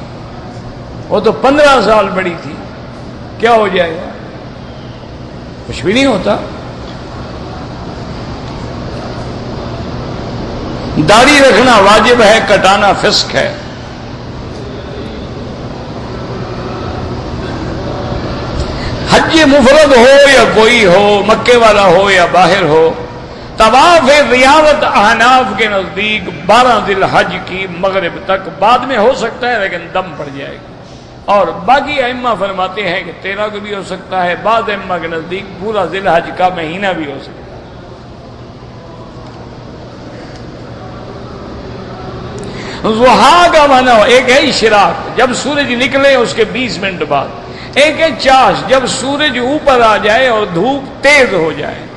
A: وہ تو پندرہ سال بڑی تھی۔ کیا ہو جائے گا؟ کچھ بھی نہیں ہوتا۔ داڑھی رکھنا واجب ہے، کٹانا فسک ہے۔ حج مفرد ہو یا کوئی ہو، مکے والا ہو یا باہر ہو، طواف ریاضت احناف کے نزدیک بارہ دل حج کی مغرب تک بعد میں ہو سکتا ہے، لیکن دم پڑ جائے گا اور باقی اما فرماتے ہیں کہ تیرہ کو بھی ہو سکتا ہے، بعض اما کے نزدیک پورا ذیل حج کا مہینہ بھی ہو سکتا ہے۔ وہاں کا مانا ایک ہے اشراق جب سورج نکلے اس کے بیس منٹ بعد۔ ایک ہے چاش جب سورج اوپر آ جائے اور دھوپ تیز ہو جائے